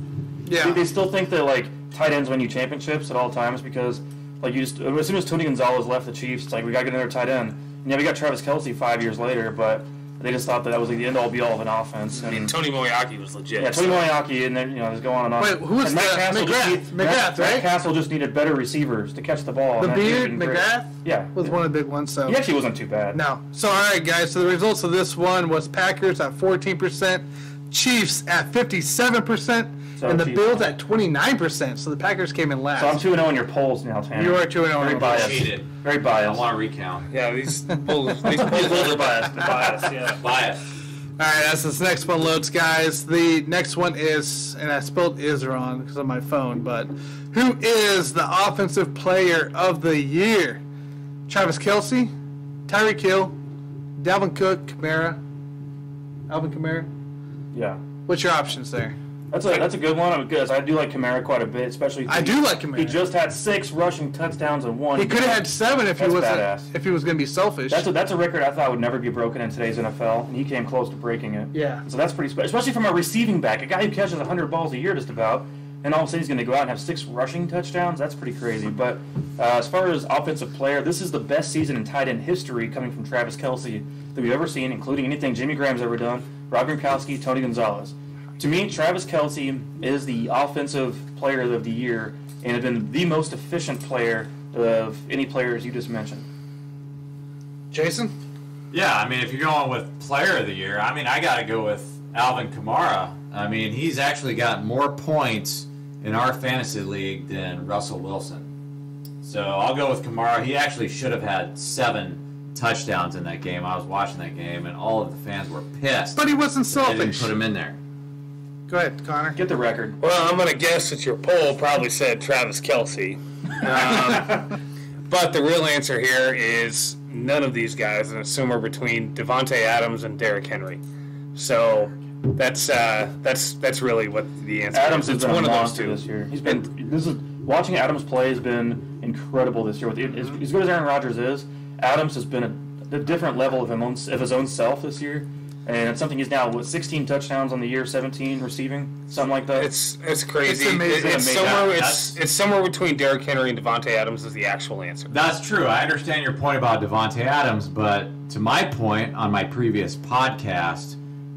yeah. They, they still think that like tight ends win you championships at all times because like you just as soon as Tony Gonzalez left the Chiefs, it's like we got to get another tight end. And yeah, we got Travis Kelce five years later, but they just thought that that was like the end all be all of an offense. I mean, Tony Moeaki was legit. yeah, Tony so- Moeaki, and then you know just go on and on. Wait, who was Matt that? Cassel just McGrath. need- McGrath, Matt, Matt right? Cassel just needed better receivers to catch the ball. the and beard been great. McGrath Yeah, was one of the big ones. So he actually wasn't too bad. No. So, all right, guys. So the results of this one was Packers at 14%, Chiefs at 57%, So and the Chiefs. Bills at 29%. So the Packers came in last. So I'm two and zero in your polls now, Tanner. You are 2 and 0 Very in biased. Cheated. Very I want to recount. Yeah, these polls, these These bulls bulls are biased. Biased. Yeah. Bias. All right, as this next one loads, guys. The next one is, and I spelled is wrong because of my phone, but who is the offensive player of the year? Travis Kelce, Tyreek Hill, Dalvin Cook, Kamara, Alvin Kamara. Yeah. What's your options there? That's a that's a good one because I do like Kamara quite a bit, especially. I do like Kamara. He just had six rushing touchdowns and one. He could have had seven if he wasn't badass. if he was going to be selfish. That's a, that's a record I thought would never be broken in today's NFL, and he came close to breaking it. Yeah. So that's pretty special, especially from a receiving back, a guy who catches 100 balls a year just about, and all of a sudden he's going to go out and have six rushing touchdowns. That's pretty crazy. But uh, as far as offensive player, this is the best season in tight end history coming from Travis Kelce that we've ever seen, including anything Jimmy Graham's ever done, Rob Gronkowski, Tony Gonzalez. To me, Travis Kelce is the offensive player of the year and has been the most efficient player of any players you just mentioned. Jason. Yeah, I mean, if you're going with player of the year, I mean, I got to go with Alvin Kamara. I mean, he's actually got more points in our fantasy league than Russell Wilson. So I'll go with Kamara. He actually should have had seven touchdowns in that game. I was watching that game, and all of the fans were pissed. But he wasn't they didn't selfish. put him in there. Go ahead, Connor. Get the record. Well, I'm gonna guess that your poll probably said Travis Kelce, um, but the real answer here is none of these guys, and assume are between Davante Adams and Derrick Henry. So that's uh, that's that's really what the answer Adams is. has It's one of those two. this year. He's been this is watching Adams play has been incredible this year. With as, as good as Aaron Rodgers is, Adams has been a, a different level of, him own, of his own self this year, and something he's now with 16 touchdowns on the year, 17 receiving, something like that. It's it's crazy. It's amazing. It- it's Amazing. somewhere That's- it's it's somewhere between Derrick Henry and Davante Adams is the actual answer. That's true. I understand your point about Davante Adams, but to my point on my previous podcast,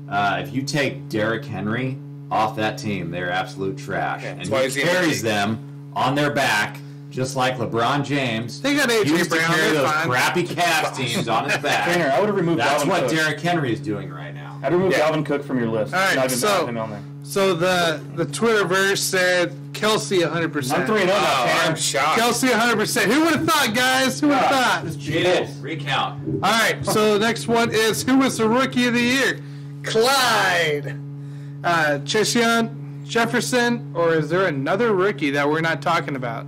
uh, if you take Derrick Henry off that team, they're absolute trash, Yeah, and he he's the carries them on their back, just like LeBron James. They got AJ used to Brown, carry those fine. crappy Cavs teams on his Tanner, back. I would have removed That's Dalvin what Cook. Derrick Henry is doing right now. I'd remove Yeah. Dalvin Cook from your list. All right, Not so- him on there. So the the Twitterverse said Kelce 100%. I'm three and zero Oh, I'm shocked. Kelce 100%. Who would have thought, guys? Who would have thought? Cheated. Recount. All right, so the next one is who was the rookie of the year? Clyde. Uh, Cheshion Jefferson, or is there another rookie that we're not talking about?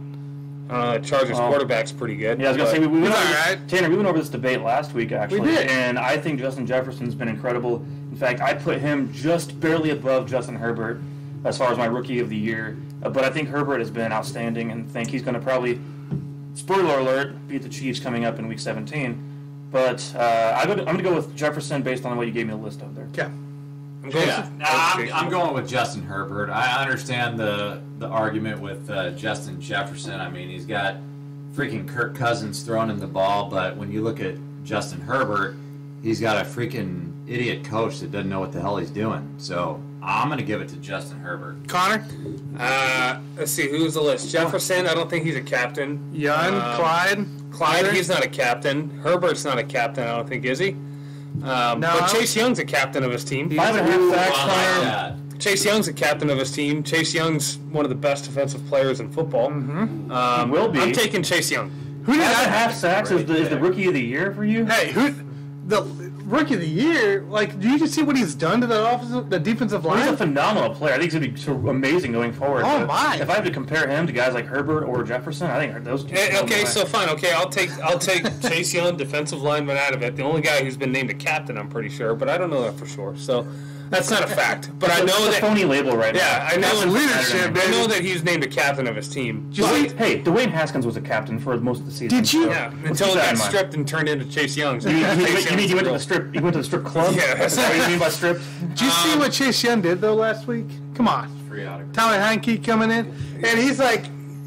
Uh, Chargers Oh. quarterback's pretty good. Yeah, I was gonna say we, we went over this, right. Tanner. We went over this debate last week actually, We did. and I think Justin Jefferson's been incredible. In fact, I put him just barely above Justin Herbert as far as my rookie of the year. Uh, but I think Herbert has been outstanding, and think he's going to probably, spoiler alert, beat the Chiefs coming up in Week 17. But uh, I go to, I'm going to go with Jefferson based on what you gave me a list of there. Okay. I'm going Yeah, with- I'm, I'm going with Justin Herbert. I understand the the argument with uh, Justin Jefferson. I mean, he's got freaking Kirk Cousins throwing him the ball, but when you look at Justin Herbert, he's got a freaking idiot coach that doesn't know what the hell he's doing. So I'm going to give it to Justin Herbert. Connor, Uh, let's see, who's the list? Jefferson, I don't think he's a captain. Young, Um, Clyde. Clyde, he's not a captain. Herbert's not a captain, I don't think, is he? Um, No. but Chase Young's a captain of his team. Five and a half Ooh, sacks, I like Connor. Chase Young's a captain of his team. Chase Young's one of the best defensive players in football. Mm-hmm. Um, He will be. I'm taking Chase Young. Who did Five and a I? half sacks is the, is the rookie of the year for you? Hey, who? The rookie of the year. Like, do you just see what he's done to the offensive, the defensive line? He's a phenomenal player. I think he's gonna be amazing going forward. Oh, But my. If I have to compare him to guys like Herbert or Jefferson, I think those. two Eh, blow okay, so fine. Okay, I'll take I'll take Chase Young, defensive lineman, out of it. The only guy who's been named a captain, I'm pretty sure, but I don't know that for sure. So that's not a fact. But I It's know a that. phony label right Yeah, now. I know. That's leadership, I know that he's named a captain of his team. Just you but- see- Hey, Dwayne Haskins was a captain for most of the season. Did you- so yeah, until he got stripped and turned into Chase Young. You, you, you, Chase you mean he went to the strip? He went to the strip club. Yeah. Is that what you mean by strip. Did you see um, what Chase Young did though last week? Come on, Free autograph. Tyler Heinicke coming in, and he's like,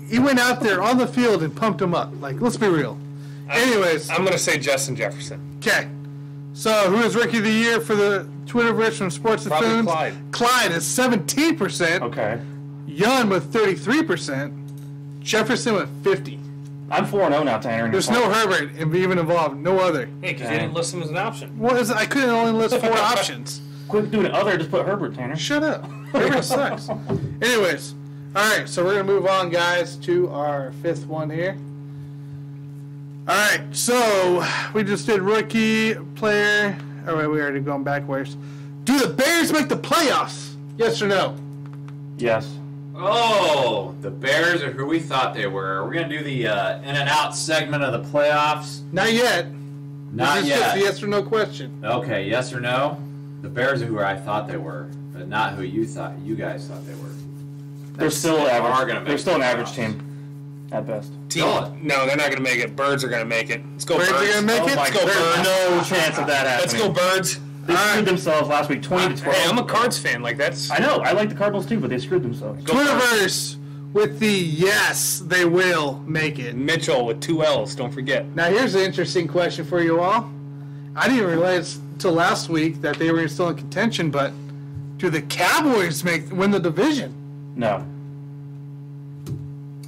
he went out there on the field and pumped him up. Like, let's be real. Anyways, I'm gonna say Justin Jefferson. okay. So, who is rookie of the year for the Twitter Twitterverse from Sports Probably Buffoons? Clyde. Clyde is 17%. Okay. Young with 33%. Jefferson with 50. I'm 4 0 now, Tanner. There's you're no fine. Herbert even involved. No other. Hey, because you didn't list him as an option. What is it? I couldn't only list four options. Quit doing other, just put Herbert, Tanner. Shut up. Herbert sucks. Anyways, all right. So we're gonna move on, guys, to our fifth one here. All right. So we just did rookie player. Oh wait, we already going backwards. Do the Bears make the playoffs? Yes or no? Yes. Oh, the Bears are who we thought they were. We're gonna do the uh, in and out segment of the playoffs. Not yet. Not this is yet. just a yes or no question. Okay, yes or no? The Bears are who I thought they were, but not who you thought you guys thought they were. They're still They are average. gonna make They're still an the average team, at best. Team, Good. no, they're not gonna make it. Birds are gonna make it. Let's go Birds Birds. are gonna make Oh it. Let's go God. Birds. No chance of that happening. Let's go Birds. They All right. screwed themselves last week, 20 to 12. Hey, I'm a Cards fan. Like that's. I know. I like the Cardinals too, but they screwed themselves. Twitterverse with the yes, they will make it. Mitchell with two L's. Don't forget. Now here's an interesting question for you all. I didn't realize till last week that they were still in contention, but do the Cowboys make win the division? No.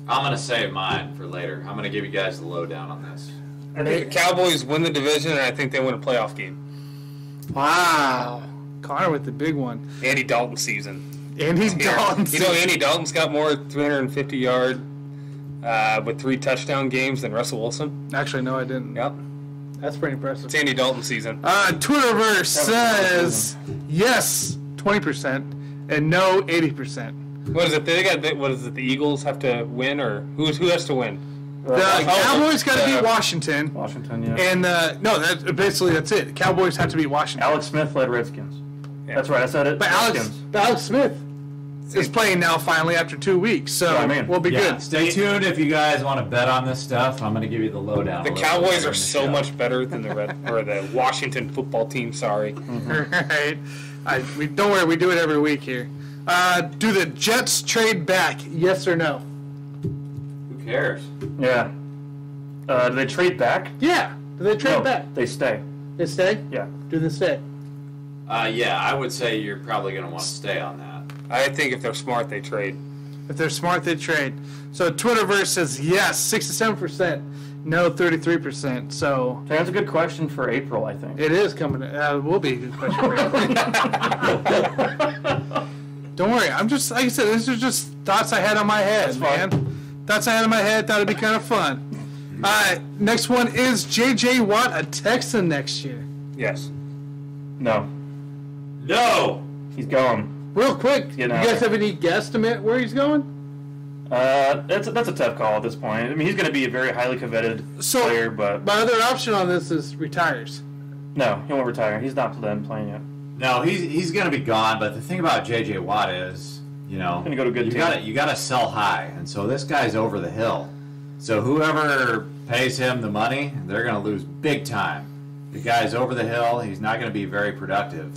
I'm gonna save mine for later. I'm gonna give you guys the lowdown on this. I think the Cowboys win the division, and I think they win a playoff game. Wow. Connor with the big one. Andy Dalton season. Andy Here. Dalton. You know, Andy Dalton's got more 350 yard uh, with three touchdown games than Russell Wilson. Actually, no, I didn't. Yep, That's pretty impressive. it's Andy Dalton season. Uh, Twitterverse says yes, 20%, and no, 80%. What is it? They got. What is it? The Eagles have to win, or who's who has to win? The Uh, Cowboys got to the- beat Washington. Washington, yeah. And uh, no, that basically that's it. Cowboys have to beat Washington. Alex Smith led Redskins. That's right. I said it. But Alex, but Alex Smith is playing now finally after two weeks, so Yeah, I mean, we'll be Yeah, good. stay tuned if you guys want to bet on this stuff. I'm gonna give you the lowdown. The Cowboys are the so show. much better than the Red or the Washington football team. Sorry. right? I, we, don't worry, we do it every week here. Uh, do the Jets trade back? Yes or no? Who cares? Yeah. Uh, do they trade back? Yeah. Do they trade no, back? They stay. They stay? Yeah. Do they stay? Uh, yeah, I would say you're probably gonna want to stay on that. I think if they're smart, they trade. If they're smart, they trade. So Twitterverse says yes, sixty-seven percent. No, thirty-three percent. So That's a good question for April, I think. it is coming. Uh, will be a good question. for you. Don't worry. I'm just like I said. These are just thoughts I had on my head, That's fine. man. Thoughts I had on my head. Thought it'd be kind of fun. All right. Next one is J.J. Watt a Texan next year. Yes. No. No. He's gone. Real quick, you Get out guys have any guesstimate where he's going? Uh, that's a, that's a tough call at this point. I mean, he's going to be a very highly coveted So- player, but My other option on this is retires. no, he won't retire. He's not done playing yet. No, he's he's gonna be gone. But the thing about J.J. Watt is, you know, Gonna go to good you team. gotta you gotta sell high, and so this guy's over the hill. So whoever pays him the money, they're gonna lose big time. The guy's over the hill. He's not gonna be very productive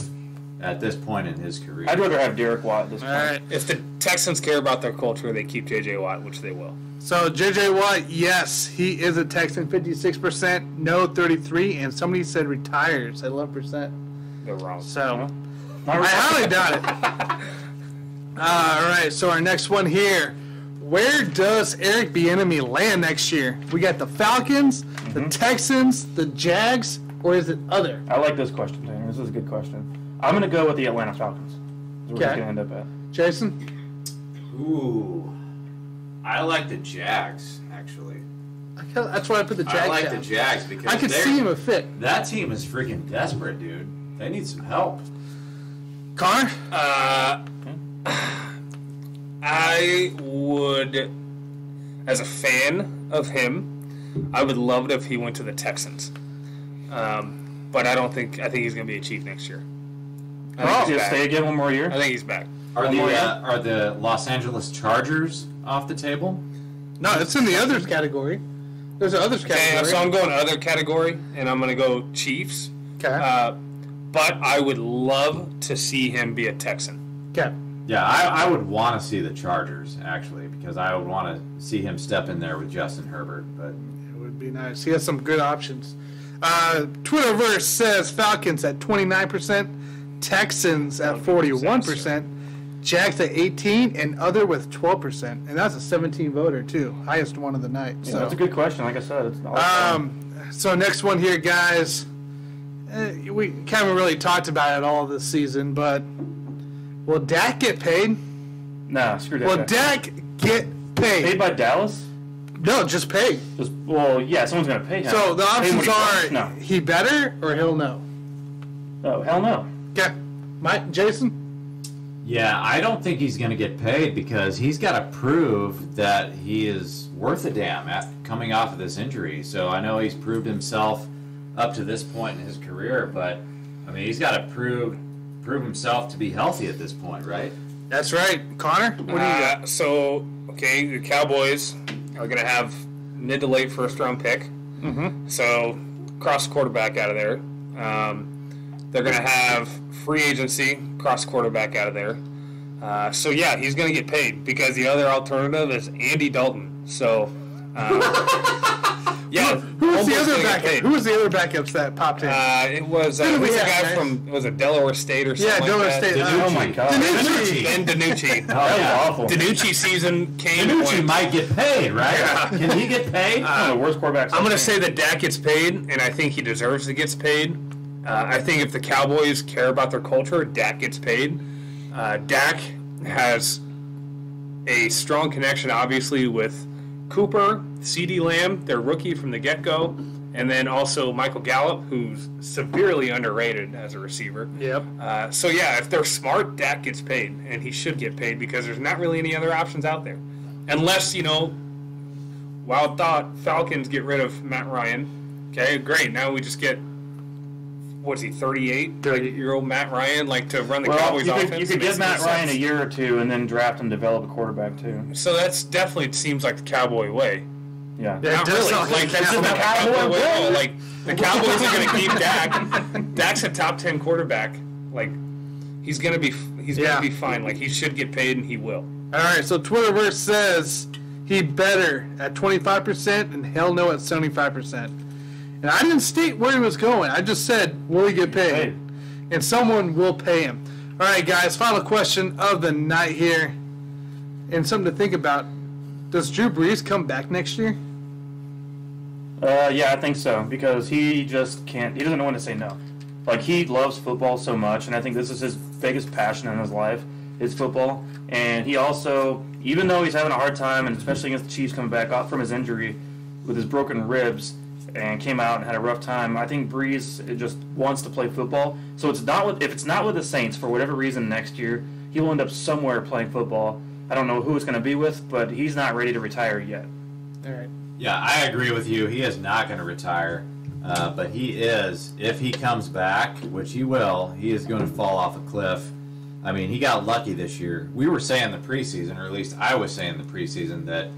at this point in his career. I'd rather have Derek Watt at this All point. right. If the Texans care about their culture, they keep J.J. Watt, which they will. So J.J. Watt, yes, he is a Texan, fifty-six percent. No, thirty-three, and somebody said retires at eleven percent. They're wrong. So Not I really. highly doubt it. All right. So our next one here, where does Eric Bieniemy land next year? We got the Falcons, Mm-hmm. the Texans, the Jags, or is it other? I like this question, Tanner. This is a good question. I'm going to go with the Atlanta Falcons. That's where Okay. going to end up at. Jason? Ooh, I like the Jags actually. I ca- That's why I put the Jags I like down. the Jags because I could see him a fit. That team is freaking desperate, dude. They need some help. Connor? Uh, I would, as a fan of him, I would love it if he went to the Texans. Um, but I don't think I think he's going to be a Chief next year. I think Oh, he's just back. stay again one more year. I think he's back. Are One the uh, are the Los Angeles Chargers off the table? No, it's in the others category. There's an others Okay, category. so I'm going to other category, and I'm going to go Chiefs. okay. Uh, but I would love to see him be a Texan. okay. Yeah, I, I would want to see the Chargers actually because I would want to see him step in there with Justin Herbert. But It would be nice. He has some good options. Uh, Twitterverse says Falcons at 29%, Texans at 41%, Jags at 18, and other with 12%. And that's a 17 voter too, highest one of the night. Yeah, so, that's a good question. Like I said, it's not. um, so next one here, guys. Uh, we haven't really talked about it all this season, but will Dak get paid? nah, screw that. Will guy. Dak get paid paid? by Dallas? No, just paid. Just well, yeah, someone's going to pay him. So the options are no, he better or he'll know. oh hell no. Okay, Mike, Jason. yeah, I don't think he's going to get paid because he's got to prove that he is worth a damn at coming off of this injury. So I know he's proved himself up to this point in his career, but I mean he's got to prove prove himself to be healthy at this point, right? That's right, Connor. What do you got? Uh, so, okay, the Cowboys are going to have mid to late first round pick. Mm-hmm. So, cross quarterback out of there. Um, they're going to have free agency, cross quarterback out of there. Uh, so, yeah, he's going to get paid because the other alternative is Andy Dalton. So, um, yeah. Who was the other backup? Who was the other backups that popped in? Uh, it was uh, Who do we who's the guy guys? from was it Delaware State or something? yeah, Delaware that? State. DiNucci. Uh, Oh my god. DiNucci. Ben DiNucci. That was yeah. awful. DiNucci season came. DiNucci might get paid, right? Yeah. Can he get paid? One of the worst quarterback. I'm going to I've say that Dak gets paid, and I think he deserves to get paid. Uh, I think if the Cowboys care about their culture, Dak gets paid. Uh, Dak has a strong connection, obviously, with Cooper, CeeDee Lamb, their rookie from the get go, and then also Michael Gallup, who's severely underrated as a receiver. Yep. Uh, so, yeah, if they're smart, Dak gets paid, and he should get paid because there's not really any other options out there. Unless, you know, wild thought, Falcons get rid of Matt Ryan. Okay, great. Now we just get what's he, 38 30. year old Matt Ryan, like to run the Well, Cowboys you offense. could, you could give Matt no Ryan a year or two and then draft and develop a quarterback too. So that's definitely seems like the Cowboy way. Yeah. Yeah, Not it does really. Like like that's the Cowboy Cowboy way. way. at. Like the Cowboys are going to keep Dak. Dak's a top 10 quarterback. Like he's going to be he's Yeah. going to be fine. Like he should get paid and he will. All right, so Twitterverse says he better at 25% and hell no at 75%. And I didn't state where he was going. I just said, will he get paid? Paid. And someone will pay him. All right, guys, final question of the night here. And something to think about. Does Drew Brees come back next year? Uh, yeah, I think so because he just can't. He doesn't know when to say no. Like he loves football so much, and I think this is his biggest passion in his life is football. And he also, even though he's having a hard time, and especially against the Chiefs coming back off from his injury with his broken ribs, and came out and had a rough time. I think Brees just wants to play football. So it's not with if it's not with the Saints for whatever reason next year, he will end up somewhere playing football. I don't know who it's going to be with, but he's not ready to retire yet. All right. Yeah, I agree with you. He is not going to retire, uh, but he is. If he comes back, which he will, he is going to fall off a cliff. I mean, he got lucky this year. We were saying the preseason, or at least I was saying the preseason, that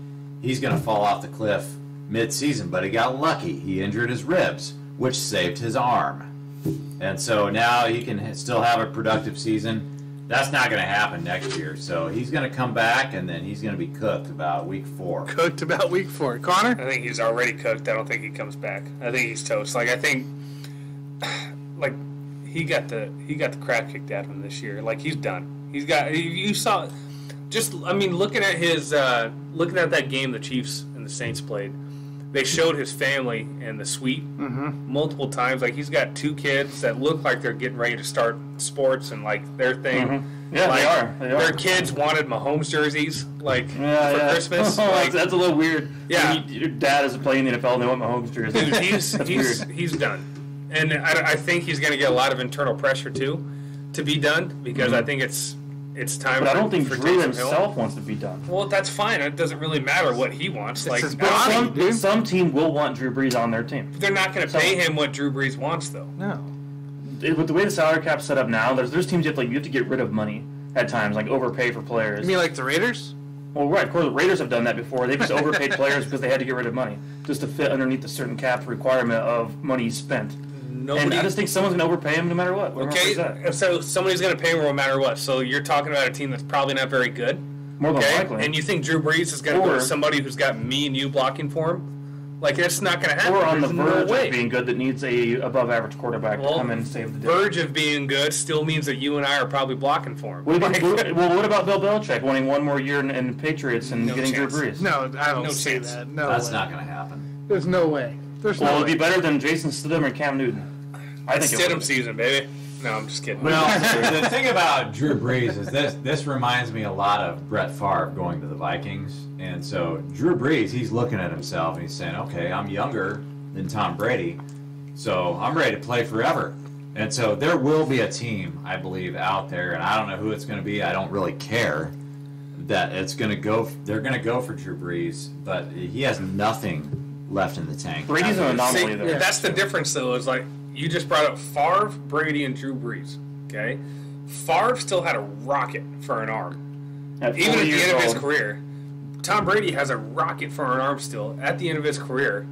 he's going to fall off the cliff mid-season, but he got lucky. He injured his ribs, which saved his arm, and so now he can still have a productive season. That's not going to happen next year. So he's going to come back, and then he's going to be cooked about week four. Cooked about week four. Connor? I think he's already cooked. I don't think he comes back. I think he's toast. Like I think, like he got the he got the crap kicked out of him this year. Like he's done. He's got. You you saw just I mean, looking at his uh, looking at that game the Chiefs and the Saints played, they showed his family in the suite multiple times. Like he's got two kids that look like they're getting ready to start sports and like their thing. Mhm. Yeah, like, they are. They are. Their kids wanted Mahomes jerseys like Yeah, for yeah. Christmas. Oh, like, that's, that's a little weird. Yeah. You- your dad is playing in the NFL and they want Mahomes jersey. Dude, he's he's weird. he's done, and I, I think he's going to get a lot of internal pressure too, to be done because I think it's it's time. But I don't think for Drew Taysom himself Hill. wants to be done. Well, that's fine. It doesn't really matter what he wants. Like his I body, don't Some, dude. some team will want Drew Brees on their team. think- they're not going to pay him what Drew Brees wants, though. No. It- with the way the salary cap's set up now, there's there's teams you have to, like you have to get rid of money at times, like overpay for players. You mean like the Raiders? well, right, of course, the Raiders have done that before. They've just overpaid players because they had to get rid of money just to fit underneath the certain cap requirement of money spent. Nobody. And I just think someone's gonna overpay him no matter what. whatever okay, it's at. so somebody's going to pay him no matter what. So you're talking about a team that's probably not very good. More than likely. and you think Drew Brees is going to go to somebody who's got me and you blocking for him? Like that's not going to happen. or on the There's no verge way. of being good that needs a above average quarterback Well, to come in and save the day. The verge of being good still means that you and I are probably blocking for him. What about, Like- well, what about Bill Belichick wanting one more year in, in the Patriots and No getting chance. Drew Brees? No, I don't No see chance. that. No, That's way. not going to happen. There's no way. There's Well, no it'd be better than Jason Stidham or Cam Newton. I think it Stidham would. season, baby. No, I'm just kidding. Well, the thing about Drew Brees is this this reminds me a lot of Brett Favre going to the Vikings. And so Drew Brees, he's looking at himself and he's saying, okay, I'm younger than Tom Brady, so I'm ready to play forever. And so there will be a team, I believe, out there, and I don't know who it's going to be. I don't really care that it's going to go. They're going to go for Drew Brees, but he has nothing left in the tank. Brady's an See, anomaly there. that's the difference, though. Is like you just brought up Favre, Brady, and Drew Brees. Okay, Favre still had a rocket for an arm, At even at the years end of his career. Tom Brady has a rocket for an arm still at the end of his career.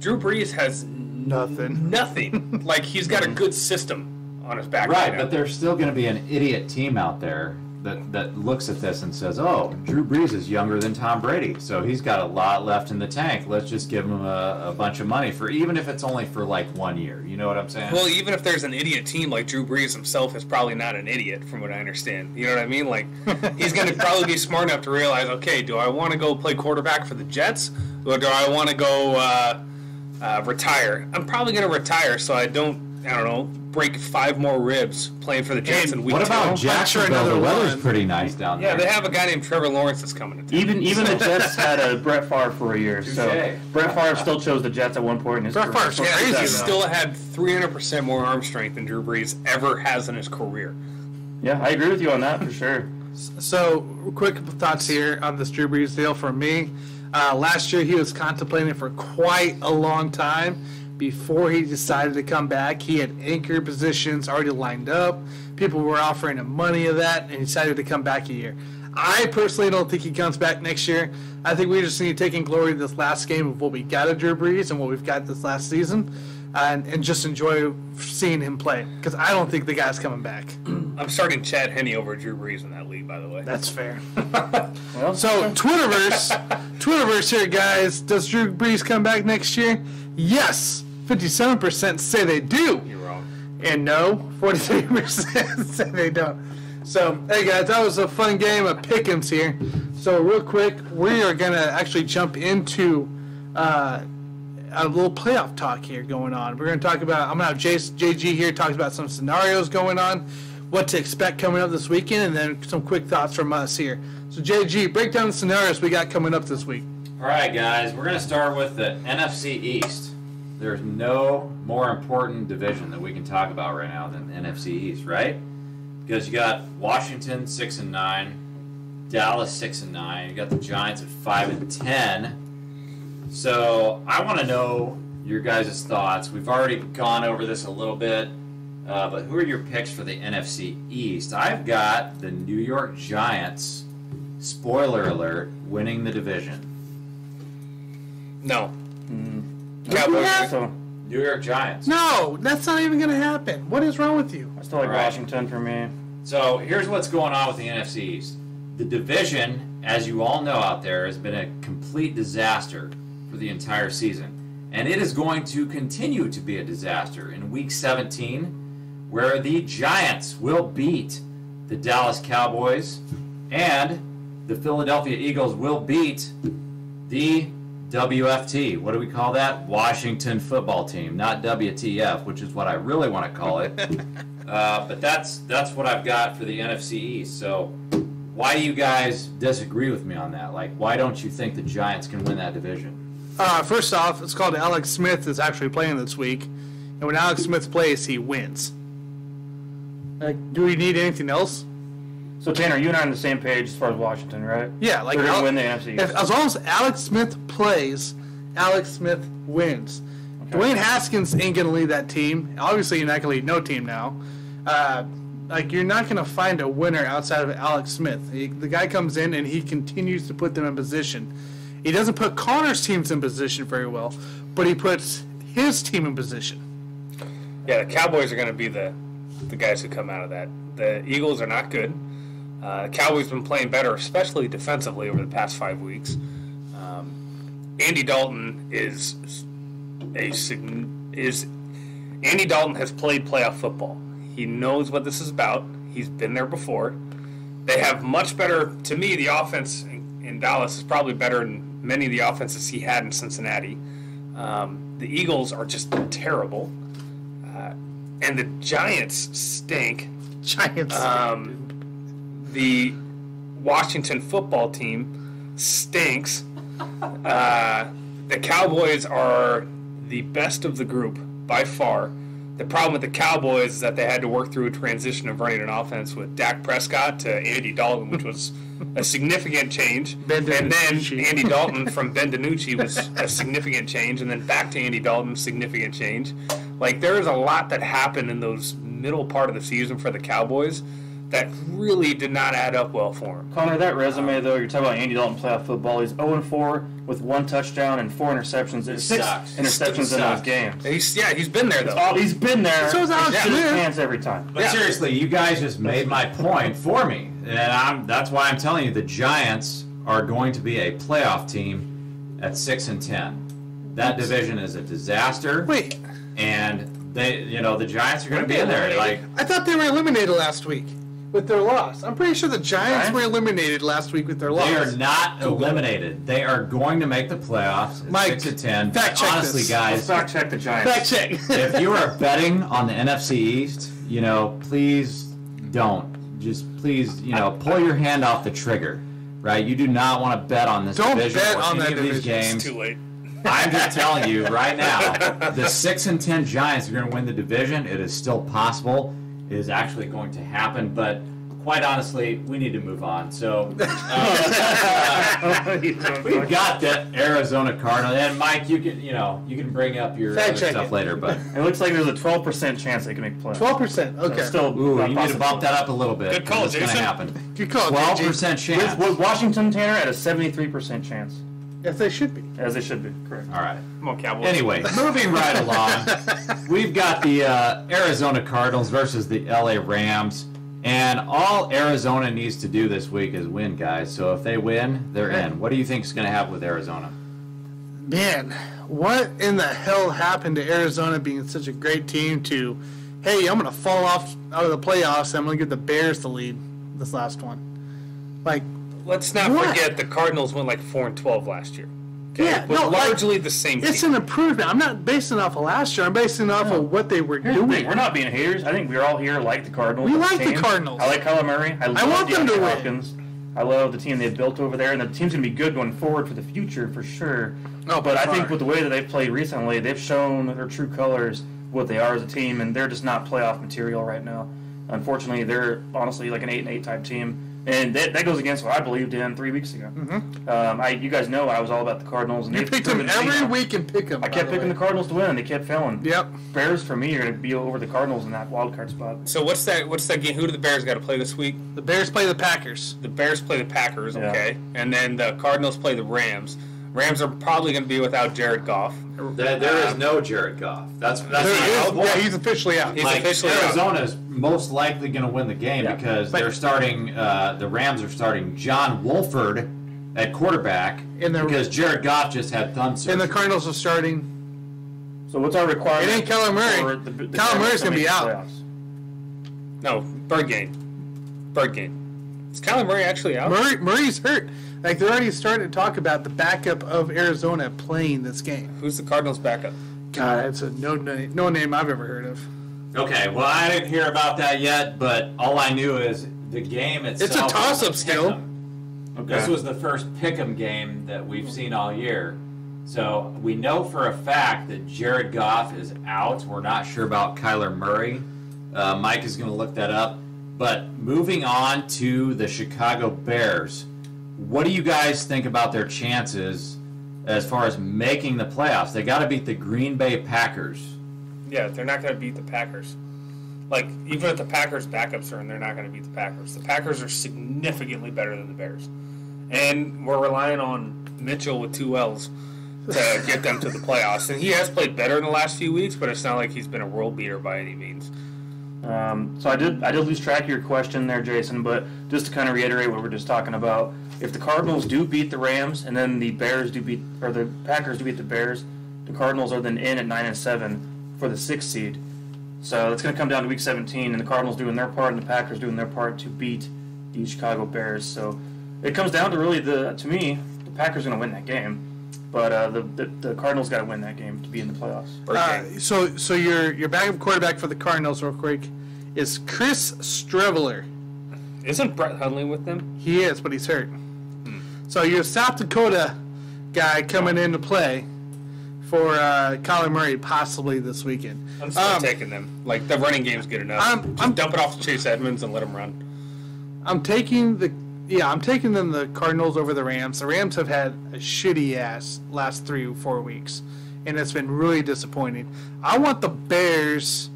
Drew Brees has Nothing. nothing. like he's got a good system on his back. Right, now. but there's still going to be an idiot team out there that, that looks at this and says, "Oh, Drew Brees is younger than Tom Brady, so he's got a lot left in the tank. Let's just give him a, a bunch of money for even if it's only for like one year." You know what I'm saying? Well, even if there's an idiot team like Drew Brees himself is probably not an idiot, from what I understand. You know what I mean? Like he's going to probably be smart enough to realize, okay, do I want to go play quarterback for the Jets, or do I want to go uh, uh, retire? I'm probably going to retire, so I don't, I don't know, break five more ribs playing for the Jets in week what two. about sure Jacksonville? another The weather's one. pretty nice down Yeah, there. Yeah, they have a guy named Trevor Lawrence that's coming to town. Even even the Jets had a Brett Favre for a year, so Touche. Brett Favre still chose the Jets at one point in his Brett career. Favre's So Yeah, crazy, he's still had 300% more arm strength than Drew Brees ever has in his career. Yeah, I agree with you on that for sure. So, quick thoughts here on this Drew Brees deal for me. Uh, last year, he was contemplating for quite a long time before he decided to come back. He had anchor positions already lined up. People were offering him money of that, and he decided to come back a year. I personally don't think he comes back next year. I think we just need to take in glory this last game of what we got of Drew Brees and what we've got this last season, and, and just enjoy seeing him play. Because I don't think the guy's coming back. I'm starting Chad Henne over Drew Brees in that league, by the way. That's fair. Well, So Twitterverse, Twitterverse here, guys. Does Drew Brees come back next year? Yes. Fifty-seven percent say they do, You're wrong. and no, forty-three percent say they don't. So, hey guys, that was a fun game of pick'ems here. So, real quick, we are gonna actually jump into uh, a little playoff talk here going on. We're gonna talk about. I'm gonna have Jace, JG here talk about some scenarios going on, what to expect coming up this weekend, and then some quick thoughts from us here. So, JG, break down the scenarios we got coming up this week. All right, guys, we're going to start with the NFC East. There's no more important division that we can talk about right now than the NFC East, right? Because you got Washington six and nine, Dallas six and nine. You got the Giants at five and ten. So I want to know your guys' thoughts. We've already gone over this a little bit, uh, but who are your picks for the NFC East? I've got the New York Giants. Spoiler alert: winning the division. No. Mm. Cowboys. So New York Giants. No, that's not even gonna happen. What is wrong with you? I still like All right. Washington for me. So here's what's going on with the NFC East. The division, as you all know out there, has been a complete disaster for the entire season. And it is going to continue to be a disaster in week 17, where the Giants will beat the Dallas Cowboys and the Philadelphia Eagles will beat the WFT. What do we call that? Washington Football Team, not WTF, which is what I really want to call it. uh, but that's that's what I've got for the NFC East. So, why do you guys disagree with me on that? Like, why don't you think the Giants can win that division? Uh, first off, it's called Alex Smith is actually playing this week, and when Alex Smith plays, he wins. Like, do we need anything else? So Tanner, you and I are on the same page as far as Washington, right? Yeah, like They're gonna Al- win the NFC If, as long as Alex Smith plays, Alex Smith wins. Dwayne Haskins ain't gonna lead that team. Obviously, you're not gonna lead no team now. Uh, like you're not gonna find a winner outside of Alex Smith. He, the guy comes in and he continues to put them in position. He doesn't put Connor's teams in position very well, but he puts his team in position. Yeah, the Cowboys are going to be the the guys who come out of that. The Eagles are not good. Uh, Cowboys been playing better, especially defensively, over the past five weeks. Um, Andy Dalton is a is Andy Dalton has played playoff football. He knows what this is about. He's been there before. They have much better. To me, the offense in, in Dallas is probably better than many of the offenses he had in Cincinnati. Um, the Eagles are just terrible, uh, and the Giants stink. Giants. Um, the Washington football team stinks. Uh, the Cowboys are the best of the group by far. The problem with the Cowboys is that they had to work through a transition of running an offense with Dak Prescott to Andy Dalton, which was a significant change. Ben and then Andy Dalton from Ben DiNucci was a significant change, and then back to Andy Dalton, significant change. Like there is a lot that happened in those middle part of the season for the Cowboys that really did not add up well for him. Connor, that resume though, you're talking about Andy Dalton playoff football. He's 0 4 with one touchdown and four interceptions. There's six sucks. interceptions It in those games. He's yeah, he's been there though. He's been there. So is Alex He's his Smith. pants every time. But Yeah. seriously, you guys just made my point for me, and I'm that's why I'm telling you the Giants are going to be a playoff team at six and ten. That division is a disaster, Wait, and they, you know, the Giants are going to be in there. Like, I thought they were eliminated last week with their loss. I'm pretty sure the Giants Giants? were eliminated last week with their loss. they are not eliminated. They are going to make the playoffs at Mike, six and ten. fact check Honestly, this. Let's guys, fact check the Giants. Fact check. if you are betting on the NFC East, you know, please don't. Just please, you know, pull your hand off the trigger. Right? You do not want to bet on this Don't division bet or on any that of these games. It's too late. I'm just telling you right now, the six and ten Giants are going to win the division. It is still possible. It is actually going to happen, but quite honestly, we need to move on. So uh, we've got the Arizona Cardinals, and Mike, you can you know you can bring up your Fact other stuff it. later, but It looks like there's a 12% chance they can make playoffs. Twelve percent. Okay. it's still ooh, not you need to possible. bump that up a little bit. Good call, It's going to Jason. happen. Good call. Twelve JJ. percent With, chance. with Washington Tanner at a 73% chance, Yes, they should be. as they should be. Correct. All right. Come on, Cowboys. Anyway, moving right along, we've got the uh, Arizona Cardinals versus the LA Rams, and all Arizona needs to do this week is win, guys. So if they win, they're in. What do you think is going to happen with Arizona? Man, what in the hell happened to Arizona being such a great team to, hey, I'm going to fall off out of the playoffs. I'm going to give the Bears the lead this last one. Like, Let's not What? forget the Cardinals went like four and twelve last year. Okay? Yeah, With no, like, largely the same it's team. an improvement. I'm not basing off of last year. I'm basing it off of what they were Here's the doing. thing, we're not being haters. I think we're all here like the Cardinals. We like the team. Cardinals. I like Kyler Murray. I, love want them to DeAndre win. Hopkins. I love the team they've built over there, and the team's going to be good going forward for the future for sure. No, But by I think with the way that they've played recently, they've shown their true colors, what they are as a team, and they're just not playoff material right now. Unfortunately, they're honestly like an eight and eight type team, and that, that goes against what I believed in three weeks ago. Um, I, you guys know I was all about the Cardinals, and Mm-hmm. you picked them proven to me every wrong. week and pick them. I kept picking the Cardinals to win, and they kept failing. Yep. Bears for me are going to be over the Cardinals in that wild card spot. So what's that? What's that game? Who do the Bears got to play this week? The Bears play the Packers. The Bears play the Packers, Yeah. okay, and then the Cardinals play the Rams. Rams are probably going to be without Jared Goff. There, there is no Jared Goff. That's that's There my is- whole point. yeah, he's officially out. He's like officially out. Arizona is most likely going to win the game Yeah. because But- they're starting. Uh, the Rams are starting John Wolford at quarterback And the- because Jared Goff just had thumb surgery. and the Cardinals are starting. So what's our requirement? It ain't Kyler Murray. for the- the Kyler Cardinals Murray's to gonna be make the out. playoffs? No, bird game. Bird game. Is Kyler Murray actually out? Murray, Murray's hurt. Like they're already starting to talk about the backup of Arizona playing this game. Who's the Cardinals' backup? God, it's a no name, no name I've ever heard of. Okay, well, I didn't hear about that yet, but all I knew is the game itself. It's a toss-up was still. Okay. This was the first pick'em game that we've seen all year. So we know for a fact that Jared Goff is out. We're not sure about Kyler Murray. Uh, Mike is going to look that up. But moving on to the Chicago Bears, what do you guys think about their chances as far as making the playoffs? They got to beat the Green Bay Packers. Yeah, they're not going to beat the Packers. Like even if the Packers backups are in, they're not going to beat the Packers. The Packers are significantly better than the Bears, and we're relying on Mitchell with two L's to get them to the playoffs. And he has played better in the last few weeks, but it's not like he's been a world beater by any means. Um, so I did I did lose track of your question there, Jason. But just to kind of reiterate what we're just talking about, if the Cardinals do beat the Rams and then the Bears do beat or the Packers do beat the Bears, the Cardinals are then in at nine and seven for the sixth seed. So it's going to come down to week 17, and the Cardinals doing their part and the Packers doing their part to beat the Chicago Bears. So it comes down to really the to me the Packers are going to win that game, but uh, the, the the Cardinals got to win that game to be in the playoffs. Uh, so, so your your backup quarterback for the Cardinals, real quick, is Chris Streveler. Isn't Brett Hundley with them? He is, but he's hurt. So your South Dakota guy coming into play for uh, Kyler Murray possibly this weekend. I'm still Um, taking them. Like the running game's good enough. I'm- Just I'm- dump it off to Chase Edmonds and let him run. I'm taking the yeah, I'm taking them the Cardinals over the Rams. The Rams have had a shitty ass last three or four weeks, and it's been really disappointing. I want the Bears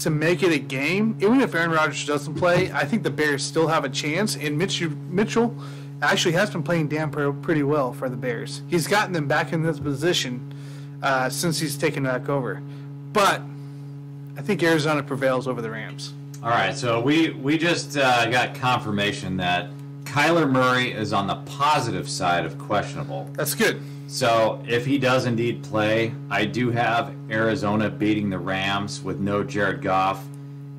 to make it a game, even if Aaron Rodgers doesn't play. I think the Bears still have a chance, and Mitchell Mitchell actually has been playing damn pre- pretty well for the Bears. He's gotten them back in this position uh, since he's taken back over, but I think Arizona prevails over the Rams. All right, so we we just uh, got confirmation that Kyler Murray is on the positive side of questionable. That's good. So if he does indeed play, I do have Arizona beating the Rams with no Jared Goff,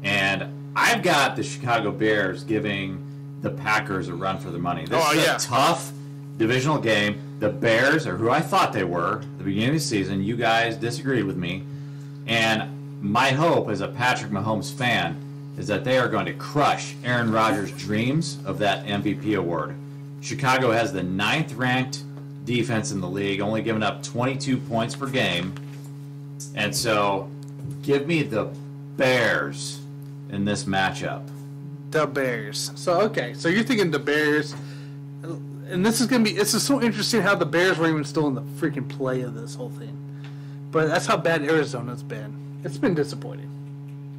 and I've got the Chicago Bears giving the Packers a run for their money. This Oh, is yeah. a tough divisional game. The Bears are who I thought they were at the beginning of the season. You guys disagreed with me, and my hope as a Patrick Mahomes fan is that they are going to crush Aaron Rodgers' dreams of that MVP award. Chicago has the ninth ranked defense in the league, only giving up 22 points per game. And so, give me the Bears in this matchup. The Bears. So okay, so you're thinking the Bears, and this is gonna be. This is so interesting how the Bears were even still in the freaking play of this whole thing. But that's how bad Arizona's been. It's been disappointing.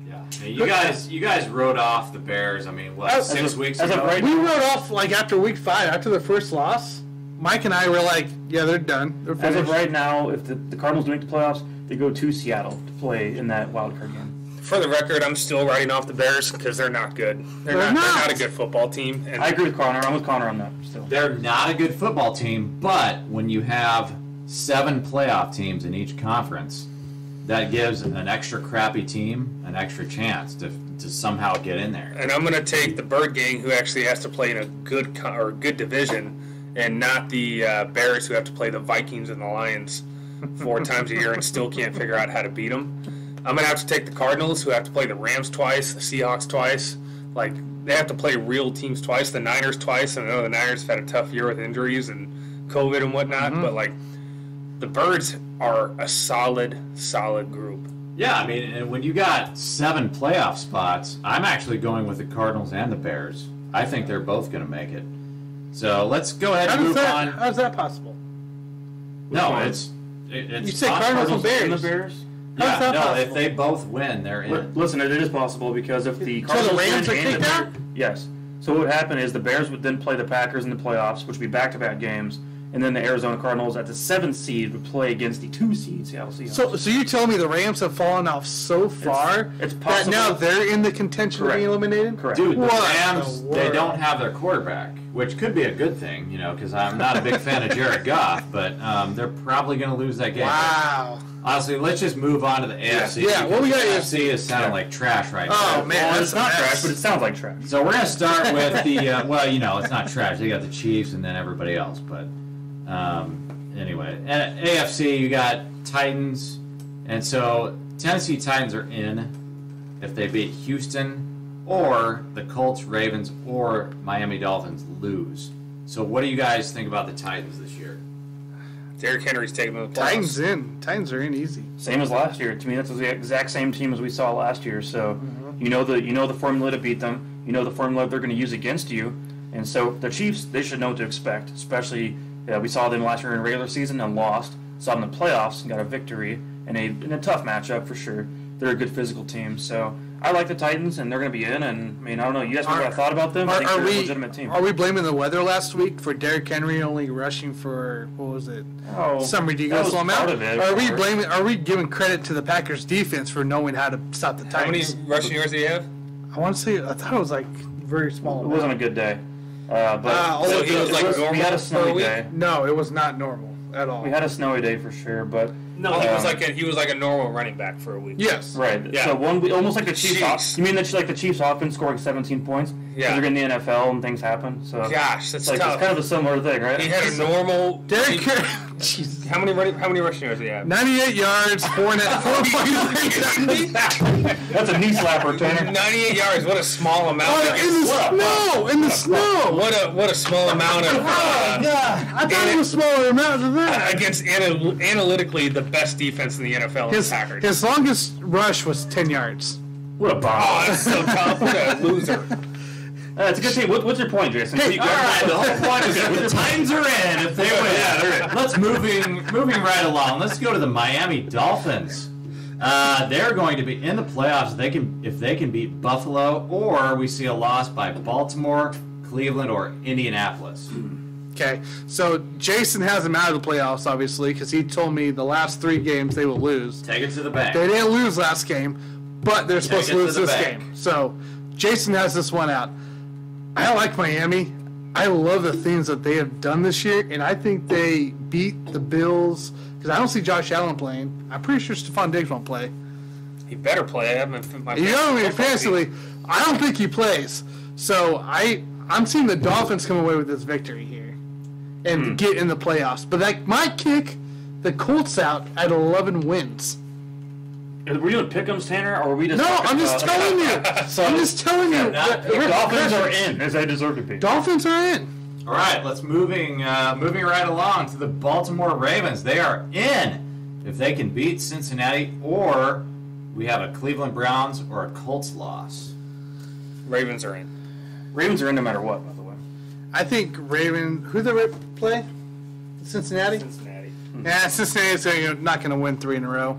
Yeah, you guys, you guys wrote off the Bears. I mean, what As six of- weeks as of ago? right We wrote off like after week five, after the first loss. Mike and I were like, "Yeah, they're done. They're As of right now, if the, the Cardinals make the playoffs, they go to Seattle to play in that wild card game. For the record, I'm still writing off the Bears because they're not good. They're, They're not, not. They're not a good football team. And I agree with Connor. I'm with Connor on that still. They're not a good football team, but when you have seven playoff teams in each conference, that gives an extra crappy team an extra chance to, to somehow get in there. and I'm going to take the Bird Gang, who actually has to play in a good co- or good division, and not the uh, Bears, who have to play the Vikings and the Lions four times a year and still can't figure out how to beat them. I'm going to have to take the Cardinals, who have to play the Rams twice, the Seahawks twice. Like they have to play real teams twice. The Niners twice. I know the Niners have had a tough year with injuries and COVID and whatnot, mm-hmm. but like the Birds are a solid, solid group. Yeah, I mean, and when you got seven playoff spots, I'm actually going with the Cardinals and the Bears. I think they're both going to make it. So let's go ahead How and move that? on. How's that possible? No, it's it's You said us, Cardinals and Bears. And the Bears. Yeah, How's that no, possible? if they both win, they're Li- in. Listen, it is possible because if the So the Cardinals Rams win are and the kicked out? Yes. So what would happen is the Bears would then play the Packers in the playoffs, which would be back-to-back games, and then the Arizona Cardinals at the seventh seed would play against the two seed Seattle Seahawks. So, so you tell me the Rams have fallen off so far it's that possible. now they're in the contention of Correct. being eliminated? Correct. Dude, the What Rams, the they don't have their quarterback, which could be a good thing, you know, because I'm not a big fan of Jared Goff, but um, they're probably going to lose that game. Wow. Honestly, let's just move on to the AFC. Yeah, what we got AFC is sounding like trash right now. Oh, man. well, it's not trash, but it sounds like trash. So we're going to start with the, uh, well, you know, it's not trash. They got the Chiefs and then everybody else, but um, anyway. And AFC, you got Titans, and so Tennessee Titans are in if they beat Houston or the Colts, Ravens, or Miami Dolphins lose. So what do you guys think about the Titans this year? Derrick Henry's taking the playoffs. Titans in. Titans are in easy. Same as last year. To me, that's the exact same team as we saw last year. So Mm-hmm. you know the you know the formula to beat them. You know the formula they're going to use against you. And so the Chiefs, they should know what to expect. Especially uh, we saw them last year in regular season and lost. Saw them in the playoffs and got a victory in a in a tough matchup for sure. They're a good physical team. So I like the Titans, and they're going to be in. And I mean, I don't know. You guys know what I thought about them? I think are they're a legitimate team. are we blaming the weather last week for Derrick Henry only rushing for what was it? Oh, Some that ridiculous was amount. part of it, are we blaming? Are we giving credit to the Packers defense for knowing how to stop the Titans? How many rushing yards do you have? I want to say I thought it was like very small. It wasn't a good day. Uh, but Uh, So oh, he was like was- normal we had a for snowy a week? day. No, it was not normal at all. We had a snowy day for sure, but No, he was Um, like a, he was like a normal running back for a week. yes. Right. Yeah. So one, almost like the Chiefs. Jeez. Off, you mean that like the Chiefs offense scoring 17 points? 'Cause Yeah. They're in the NFL and things happen. So Gosh, that's it's like tough. it's kind of a similar thing, right? he had a normal. Derrick he- How many running? How many rushing yards did he have? 98 yards, four and That's a knee slapper, Tanner. 98 yards. What a small amount. Oh, of, in the What a- snow, in the snow. what a what a small amount of. Oh Uh, God, I thought it was smaller amounts than that. against anal- analytically the best defense in the NFL, His, the Packers. his longest rush was 10 yards. What a oh, bomb! that's so tough. What a loser. That's a good team. What, what's your point, Jason? Hey, You- All right, the whole point is Okay, that the your point? Titans are in if they win. Yeah, they're in. Let's moving moving right along. Let's go to the Miami Dolphins. Uh, they're going to be in the playoffs. They can if they can beat Buffalo, or we see a loss by Baltimore, Cleveland, or Indianapolis. Okay, so Jason has them out of the playoffs, obviously, because he told me the last three games they will lose. Take it to the bank. They didn't lose last game, but they're supposed it to to lose the this bank. game. So Jason has this one out. I like Miami. I love the things that they have done this year, and I think they beat the Bills because I don't see Josh Allen playing. I'm pretty sure Stefon Diggs won't play. He better play. I have him in my You know, fantasy I don't think he plays. So I, I'm seeing the Dolphins come away with this victory here, and Hmm. get in the playoffs. But that might kick the Colts out at 11 wins. Were you doing pick'ems, Tanner, or were we just? No, I'm just about- telling you. So- I'm just telling you. not- The Dolphins are in, as they deserve to be. Dolphins are in. All right, let's moving uh, moving right along to the Baltimore Ravens. They are in if they can beat Cincinnati, or we have a Cleveland Browns or a Colts loss. Ravens are in. Ravens are in no matter what, by the way. I think Raven. Who the play? Cincinnati. Cincinnati. Yeah, Cincinnati's gonna- not going to win three in a row.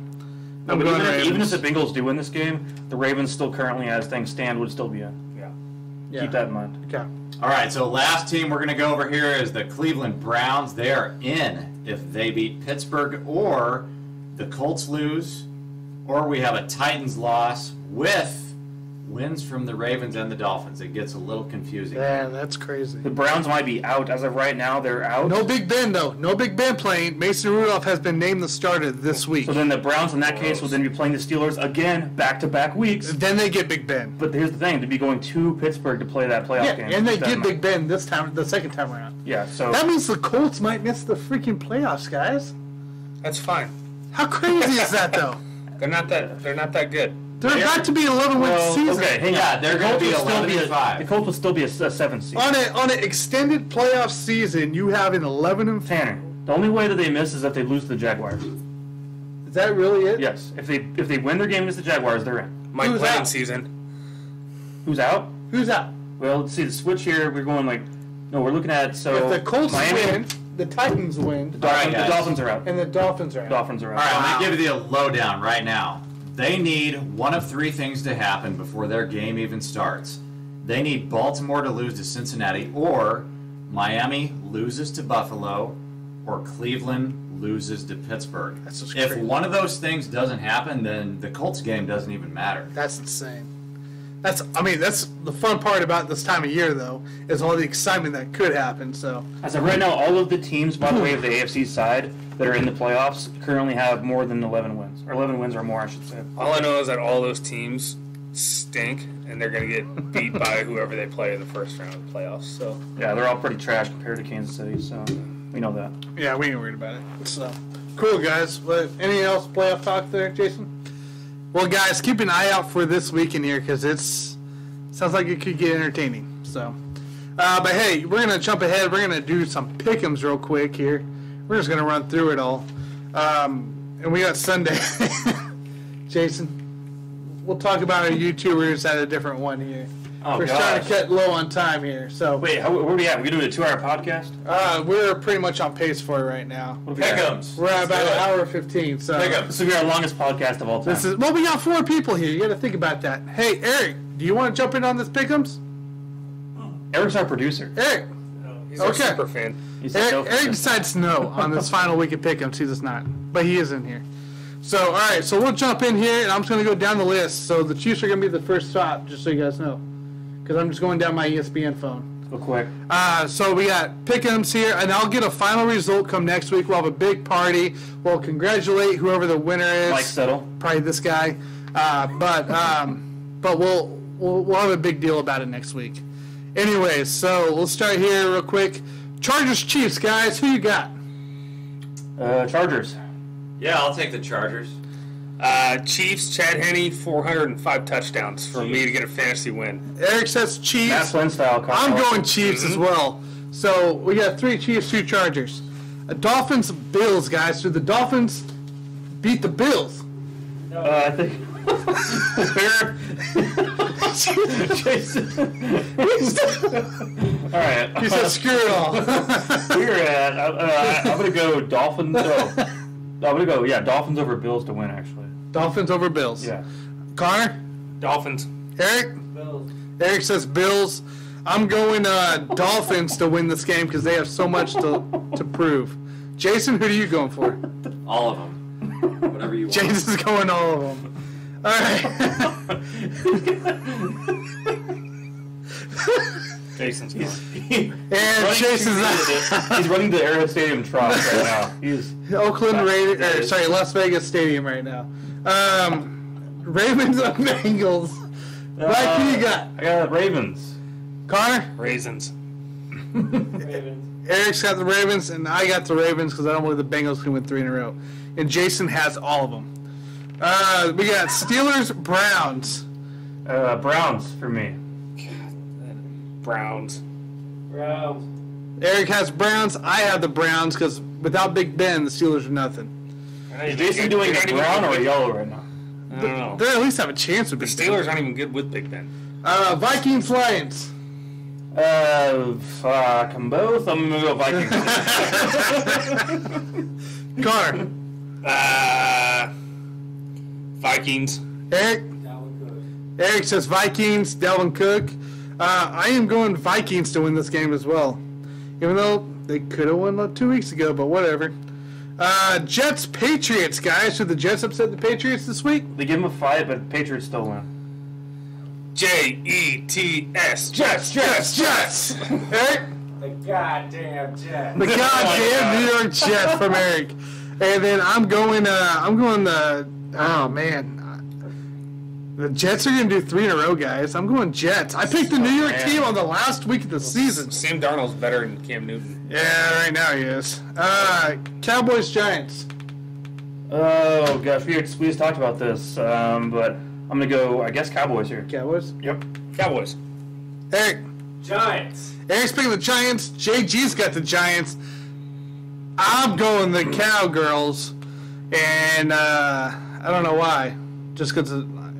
No, but even, if, even if the Bengals do win this game, the Ravens still currently, as things stand, would still be in. Yeah. Yeah. Keep that in mind. Okay. All right, so last team we're going to go over here is the Cleveland Browns. They are in if they beat Pittsburgh, or the Colts lose, or we have a Titans loss with wins from the Ravens and the Dolphins. It gets a little confusing. Man, that's crazy. The Browns might be out as of right now. They're out. No Big Ben though. No Big Ben playing. Mason Rudolph has been named the starter this week. So then the Browns, in that case, will then be playing the Steelers again, back-to-back weeks. Then they get Big Ben. But here's the thing: to be going to Pittsburgh to play that playoff Yeah, game, and they keep get in Big. Ben this time, the second time around. Yeah. So That means the Colts might miss the freaking playoffs, guys. That's fine. How crazy is that, though? They're not that. They're not that good. They're about to be 11 win well, season. okay, hang Yeah, on. they're The gonna Colts be will still 11 be and a, five. The Colts will still be a, a seven seed. On a on an extended playoff season, you have an 11 and. Tanner, the only way that they miss is if they lose to the Jaguars. Is that really it? Yes, if they if they win their game against the Jaguars, they're in. Mike Who's Glennon out? season. Who's out? Who's out? Well, let's see the switch here. We're going like, no, we're looking at so if the Colts Miami, win, the Titans win, Dolphins, All right, the guys. Dolphins are out. and the Dolphins are out. Dolphins are out. All right, I'm going to give you the lowdown right now. They need one of three things to happen before their game even starts. They need Baltimore to lose to Cincinnati, or Miami loses to Buffalo, or Cleveland loses to Pittsburgh. If one of those things doesn't happen, then the Colts game doesn't even matter. That's insane. That's I mean that's the fun part about this time of year though is all the excitement that could happen. So As of right now, all of the teams, by the way, of the AFC side that are in the playoffs currently have more than 11 wins, or 11 wins or more, I should say. All I know is that all those teams stink, and they're going to get beat by whoever they play in the first round of the playoffs. So Yeah, they're all pretty trash compared to Kansas City, so we know that. yeah, we ain't worried about it. So cool guys. But anything else playoff talk there, Jason? Well, guys, keep an eye out for this weekend here because it's sounds like it could get entertaining. So, uh, but hey, we're gonna jump ahead. We're gonna do some pick'ems real quick here. We're just gonna run through it all, um, and we got Sunday. Jason, we'll talk about our YouTubers at a different one here. Oh, we're trying to cut low on time here, so Wait, how, where are we at? We're doing a two-hour podcast? uh, we're pretty much on pace for it right now. What do We we're at about an do it. hour fifteen. So Pick'ems. This will be our longest podcast of all time. this is well, we got four people here. You got to think about that. Hey, Eric, do you want to jump in on this pick'ems? Eric's our producer. Eric, he's our Okay. super fan. He's Eric, self- Eric decides no on this final week of pick'ems. He's just not, but he is in here. So all right, so we'll jump in here, and I'm just gonna go down the list. So the Chiefs are gonna be the first stop, just so you guys know, because I'm just going down my ESPN phone. Real quick. Uh, so we got pick'ems here, and I'll get a final result come next week. We'll have a big party. We'll congratulate whoever the winner is. Mike Settle. probably this guy. Uh, but um, but we'll, we'll we'll have a big deal about it next week. Anyways, so we'll start here real quick. Chargers Chiefs, guys. Who you got? Uh, Chargers. Yeah, I'll take the Chargers. Uh, Chiefs, Chad Henne, 405 touchdowns for me to get a fantasy win. Eric says Matt Chiefs. Flynn style. Carl I'm going Chiefs as well. So we got three Chiefs, two Chargers. Uh, Dolphins, Bills, guys. So the Dolphins beat the Bills. Uh, I think. Where? Jason. all right. He said, "Screw it all." We're at. Uh, uh, I'm gonna go Dolphins. Oh, I'm gonna go. Yeah, Dolphins over Bills to win. Actually. Dolphins over Bills. Yeah. Connor, Dolphins. Eric. Bills. Eric says Bills. I'm going uh, Dolphins to win this game because they have so much to, to prove. Jason, who are you going for? All of them. Whatever you want. Jason's going all of them. All right. Jason's He's, fine. he- and running Jason's to- he's running to Arrowhead Stadium trough right now. He's Oakland Raiders, That or is- sorry, Las Vegas Stadium right now. Um, Ravens and Bengals. Mike, who you got? I got Ravens. Connor? Raisins. Eric's got the Ravens, and I got the Ravens because I don't believe the Bengals can win three in a row. And Jason has all of them. Uh, we got Steelers, Browns. Uh, Browns for me. Browns. Browns. Eric has Browns. I have the Browns because without Big Ben, the Steelers are nothing. Is Jason doing a brown or a yellow right now? I don't know. They at least have a chance with The Big Steelers aren't even good with Big Ben. Ben. Uh, Vikings, Lions. Uh, fuck them both. I'm gonna go Vikings. Connor. Uh, Vikings. Eric. Eric says Vikings. Dalvin Cook. Uh, I am going Vikings to win this game as well, even though they could have won like two weeks ago. But whatever. Uh, Jets, Patriots, guys. Should the Jets upset the Patriots this week? they give them a fight, but Patriots still win. J E T S. Jets, Jets, Jets. Eric. The goddamn Jets. The goddamn New York Jets from Eric. And then I'm going. Uh, I'm going the. Oh man, the Jets are going to do three in a row, guys. I'm going Jets. I picked the New York man. team on the last week of the season. Sam Darnold's better than Cam Newton. Yeah, right now he is. Uh, Cowboys, Giants. Oh gosh, we, we just talked about this, um, but I'm gonna go. I guess Cowboys here. Cowboys. Yep. Cowboys. Eric. Giants. Eric's picking the Giants. JG's got the Giants. I'm going the Cowgirls, and uh, I don't know why. Just because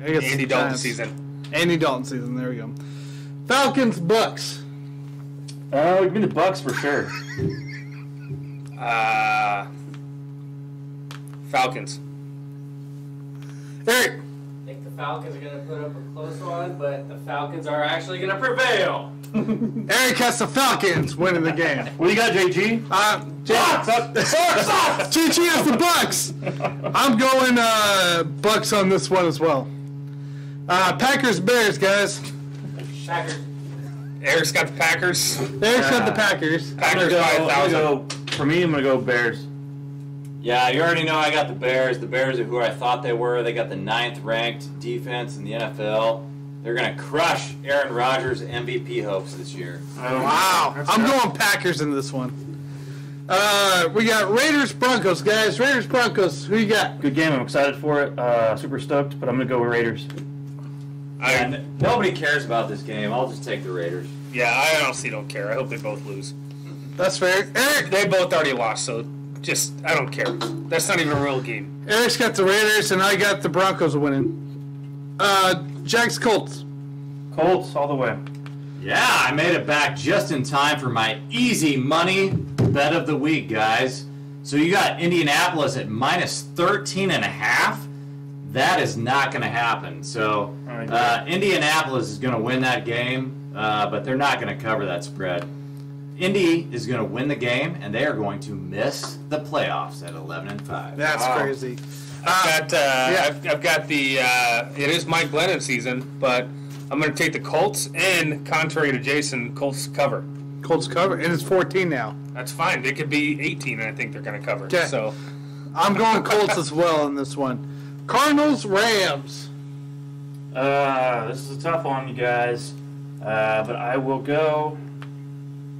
I guess Andy the Dalton Giants. season. Andy Dalton season. There we go. Falcons, Bucks. Uh, give me the Bucks for sure. Uh, Falcons. Eric. I think the Falcons are going to put up a close one, but the Falcons are actually going to prevail. Eric has the Falcons winning the game. What do you got, JG? Uh, GG has the Bucks. I'm going uh, Bucks on this one as well. Uh, Packers Bears guys. Packers. Eric's got the Packers. Eric's got the Packers. Packers gonna by go, a I'm thousand. gonna go. For me, I'm gonna go Bears. Yeah, you already know I got the Bears. The Bears are who I thought they were. They got the ninth ranked defense in the NFL. They're going to crush Aaron Rodgers' MVP hopes this year. Wow, I'm going Packers in this one. Uh, we got Raiders Broncos guys. Raiders Broncos. Who you got? Good game. I'm excited for it. Uh, super stoked, but I'm gonna go with Raiders. I, And nobody cares about this game. I'll just take the Raiders. yeah, I honestly don't care. I hope they both lose. That's fair. Eric. They both already lost, so just I don't care. That's not even a real game. Eric's got the Raiders, and I got the Broncos winning. Uh, Jack's Colts. Colts all the way. Yeah, I made it back just in time for my easy money bet of the week, guys. So you got Indianapolis at minus 13 and a half. That is not going to happen. So uh, Indianapolis is going to win that game, uh, but they're not going to cover that spread. Indy is going to win the game, and they are going to miss the playoffs at 11 and 5. That's Wow. crazy. I've got uh, yeah. I've, I've got the uh, it is Mike Glennon season, but I'm going to take the Colts and contrary to Jason, Colts cover. Colts cover, and it's 14 now. That's fine. They could be 18, and I think they're going to cover. Okay. So I'm going Colts as well in this one. Cardinals Rams. Uh, this is a tough one, you guys. Uh, but I will go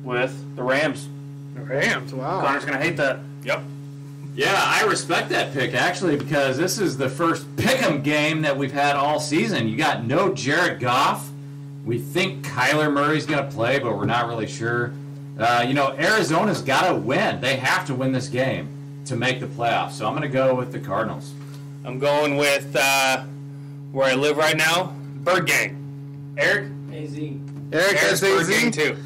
with the Rams. The Rams. Wow. Connor's gonna hate that. yep. Yeah, I respect that pick actually because this is the first pick'em game that we've had all season. You got no Jared Goff. We think Kyler Murray's going to play, but we're not really sure. Uh, you know, Arizona's got to win. They have to win this game to make the playoffs. So I'm going to go with the Cardinals. I'm going with uh, where I live right now, Bird Gang. Eric, AZ. Eric Eric's has Bird AZ. Gang too.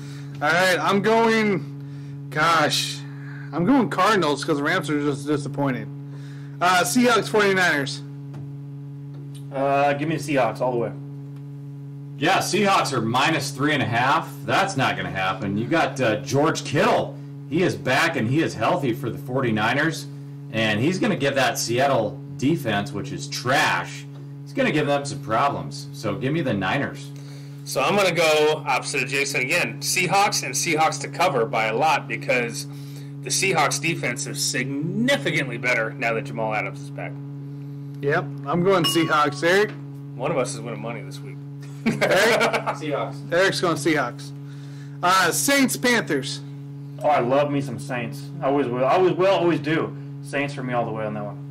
All right, I'm going. Gosh, I'm going Cardinals because Rams are just disappointing. Uh, Seahawks 49ers. Uh, give me the Seahawks all the way. Yeah, Seahawks are minus three and a half. That's not going to happen. You got uh, George Kittle. He is back and he is healthy for the 49ers. And he's going to give that Seattle defense, which is trash, he's going to give them some problems. So give me the Niners. So I'm going to go opposite of Jason again. Seahawks and Seahawks to cover by a lot because the Seahawks defense is significantly better now that Jamal Adams is back. Yep, I'm going Seahawks. Eric. One of us is winning money this week. Eric. Seahawks. Eric's going Seahawks. Uh, Saints Panthers. Oh, I love me some Saints. I always will. I always will. Always do. Saints for me all the way on that one.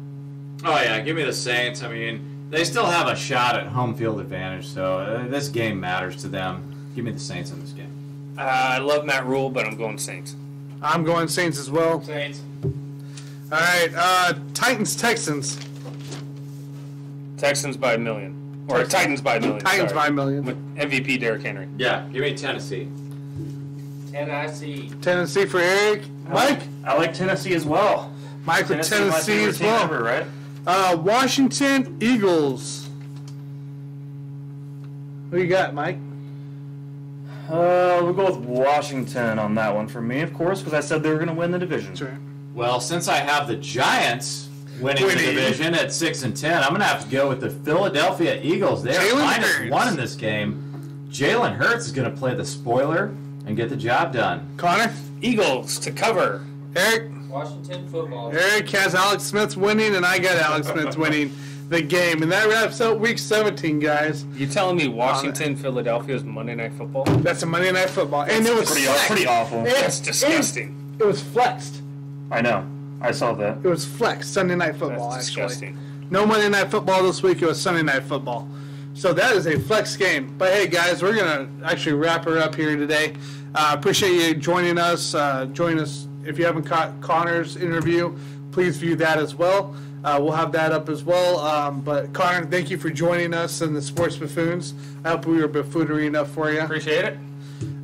Oh, yeah, give me the Saints. I mean, they still have a shot at home field advantage, so uh, this game matters to them. Give me the Saints in this game. Uh, I love Matt Rhule, but I'm going Saints. I'm going Saints as well. Saints. All right, uh, Titans Texans. Texans by a million. Or Titans by a million. Titans sorry. by a million. With MVP Derrick Henry. Yeah, give me Tennessee. Tennessee. Tennessee for Eric. Mike. I like Tennessee as well. Mike for my Tennessee as well. ever, right? Uh, Washington Eagles. Who you got, Mike? Uh, we'll go with Washington on that one for me, of course, because I said they were going to win the division. Sure. Well, since I have the Giants winning, Winning. the division at six and ten, I'm gonna have to go with the Philadelphia Eagles. They are Jalen minus Hurts. one in this game. Jalen Hurts is gonna play the spoiler and get the job done. Connor. Eagles to cover. Eric. Washington football. Eric has Alex Smith winning, and I got Alex Smith winning the game, and that wraps up Week 17, guys. You telling me Washington, Philadelphia is Monday Night Football? That's a Monday Night Football, and it was Pretty, flexed. pretty awful. It- That's disgusting. It, it was flexed. I know. I saw that. It was flexed Sunday Night Football. That's actually. disgusting. No Monday Night Football this week. It was Sunday Night Football. So that is a flex game. But hey, guys, we're gonna actually wrap her up here today. Uh, appreciate you joining us. Uh, join us if you haven't caught Connor's interview. Please view that as well. Uh, we'll have that up as well. Um, but Connor, thank you for joining us in the Sports Buffoons. I hope we were buffoonery enough for you. Appreciate it.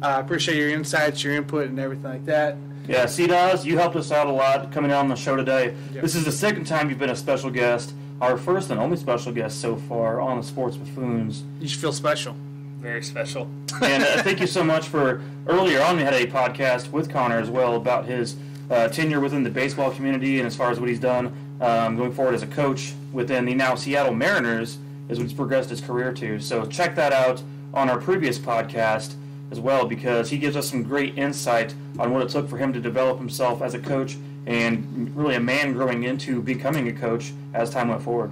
Uh, appreciate your insights, your input, and everything like that. Yeah, C-Dawes, you helped us out a lot coming out on the show today. Yep. This is the second time you've been a special guest. our first and only special guest so far on the Sports Buffoons. You should feel special. Very special. and uh, thank you so much for earlier on. We had a podcast with Connor as well about his uh, tenure within the baseball community and as far as what he's done um, going forward as a coach within the now Seattle Mariners as he's progressed his career to. So check that out on our previous podcast as well because he gives us some great insight on what it took for him to develop himself as a coach and really a man growing into becoming a coach as time went forward.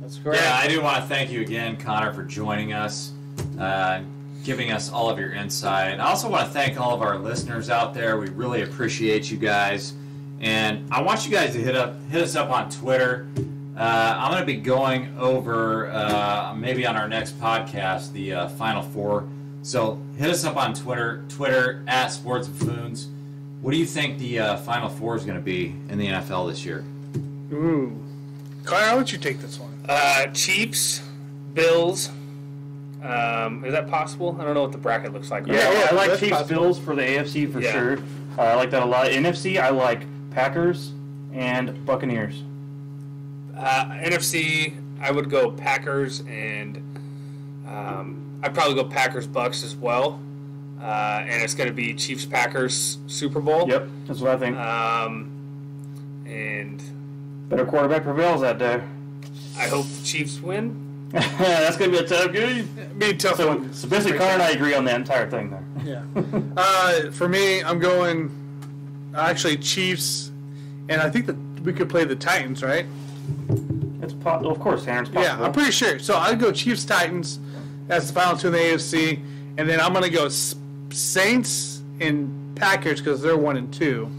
That's correct. Yeah, I do want to thank you again, Connor, for joining us, uh, giving us all of your insight. I also want to thank all of our listeners out there. We really appreciate you guys, and I want you guys to hit up hit us up on Twitter. Uh, I'm going to be going over uh, maybe on our next podcast the uh, Final Four. So hit us up on Twitter, Twitter at Sports Buffoons. What do you think the uh, Final Four is going to be in the NFL this year? Ooh. Connor, how would you take this one? Uh, Chiefs, Bills. Um, is that possible? I don't know what the bracket looks like. right Yeah, yeah, I like Chiefs possible. Bills for the AFC for Yeah. sure. Uh, I like that a lot. NFC, I like Packers and Buccaneers. Uh, NFC, I would go Packers and um, I'd probably go Packers Bucks as well. Uh, and it's going to be Chiefs Packers Super Bowl. Yep, that's what I think. Um, and Better quarterback prevails that day. I hope the Chiefs win. that's gonna be a tough game. Be a tough So, one. so basically, Connor and I agree on that entire thing there. Yeah. Uh, for me, I'm going actually Chiefs, and I think that we could play the Titans, right? It's po- of course, Tanner. It's possible. Yeah, I'm pretty sure. So I'd go Chiefs Titans as the final two in the AFC, and then I'm gonna go Saints and Packers because they're one and two.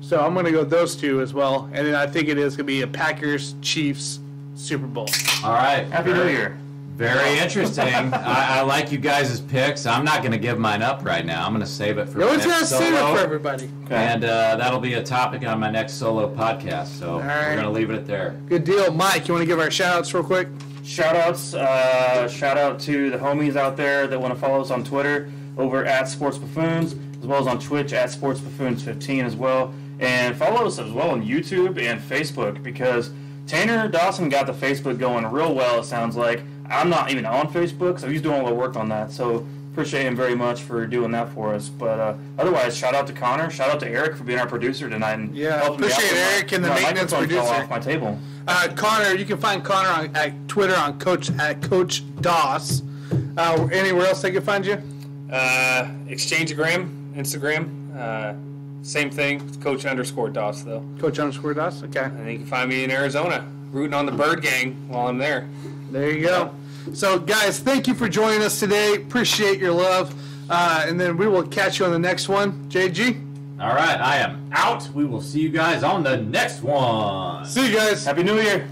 So I'm gonna go those two as well, and then I think it is gonna be a Packers Chiefs Super Bowl. All right. Happy New Year. Very interesting. I, I like you guys' picks. I'm not going to give mine up right now. I'm going to save it for You my always gotta save it for everybody. Okay. and uh, that'll be a topic on my next solo podcast. So right. we're going to leave it at there. Good deal, Mike. You want to give our shout outs real quick? Shout outs, uh, shout out to the homies out there that want to follow us on Twitter over at Sports Buffoons, as well as on Twitch at Sports Buffoons 15 as well. And follow us as well on YouTube and Facebook because Tanner Dawson got the Facebook going real well, it sounds like. I'm not even on Facebook, so he's doing all the work on that. So appreciate him very much for doing that for us. But uh, otherwise, shout out to Connor, shout out to Eric for being our producer tonight. And Yeah, helping me out appreciate with my- Eric and the my maintenance microphone fell producer. off my table. Uh, Connor, you can find Connor on, at Twitter on Coach at Coach Doss. Uh, anywhere else they can find you? Uh, Exchangeagram, Instagram. Same thing. Coach underscore Doss though. Coach underscore Doss. Okay, And you can find me in Arizona, rooting on the Bird Gang while I'm there. there you go. So, guys, thank you for joining us today. Appreciate your love. Uh, and then we will catch you on the next one. JG, All right. I am out. We will see you guys on the next one. see you guys. Happy New Year!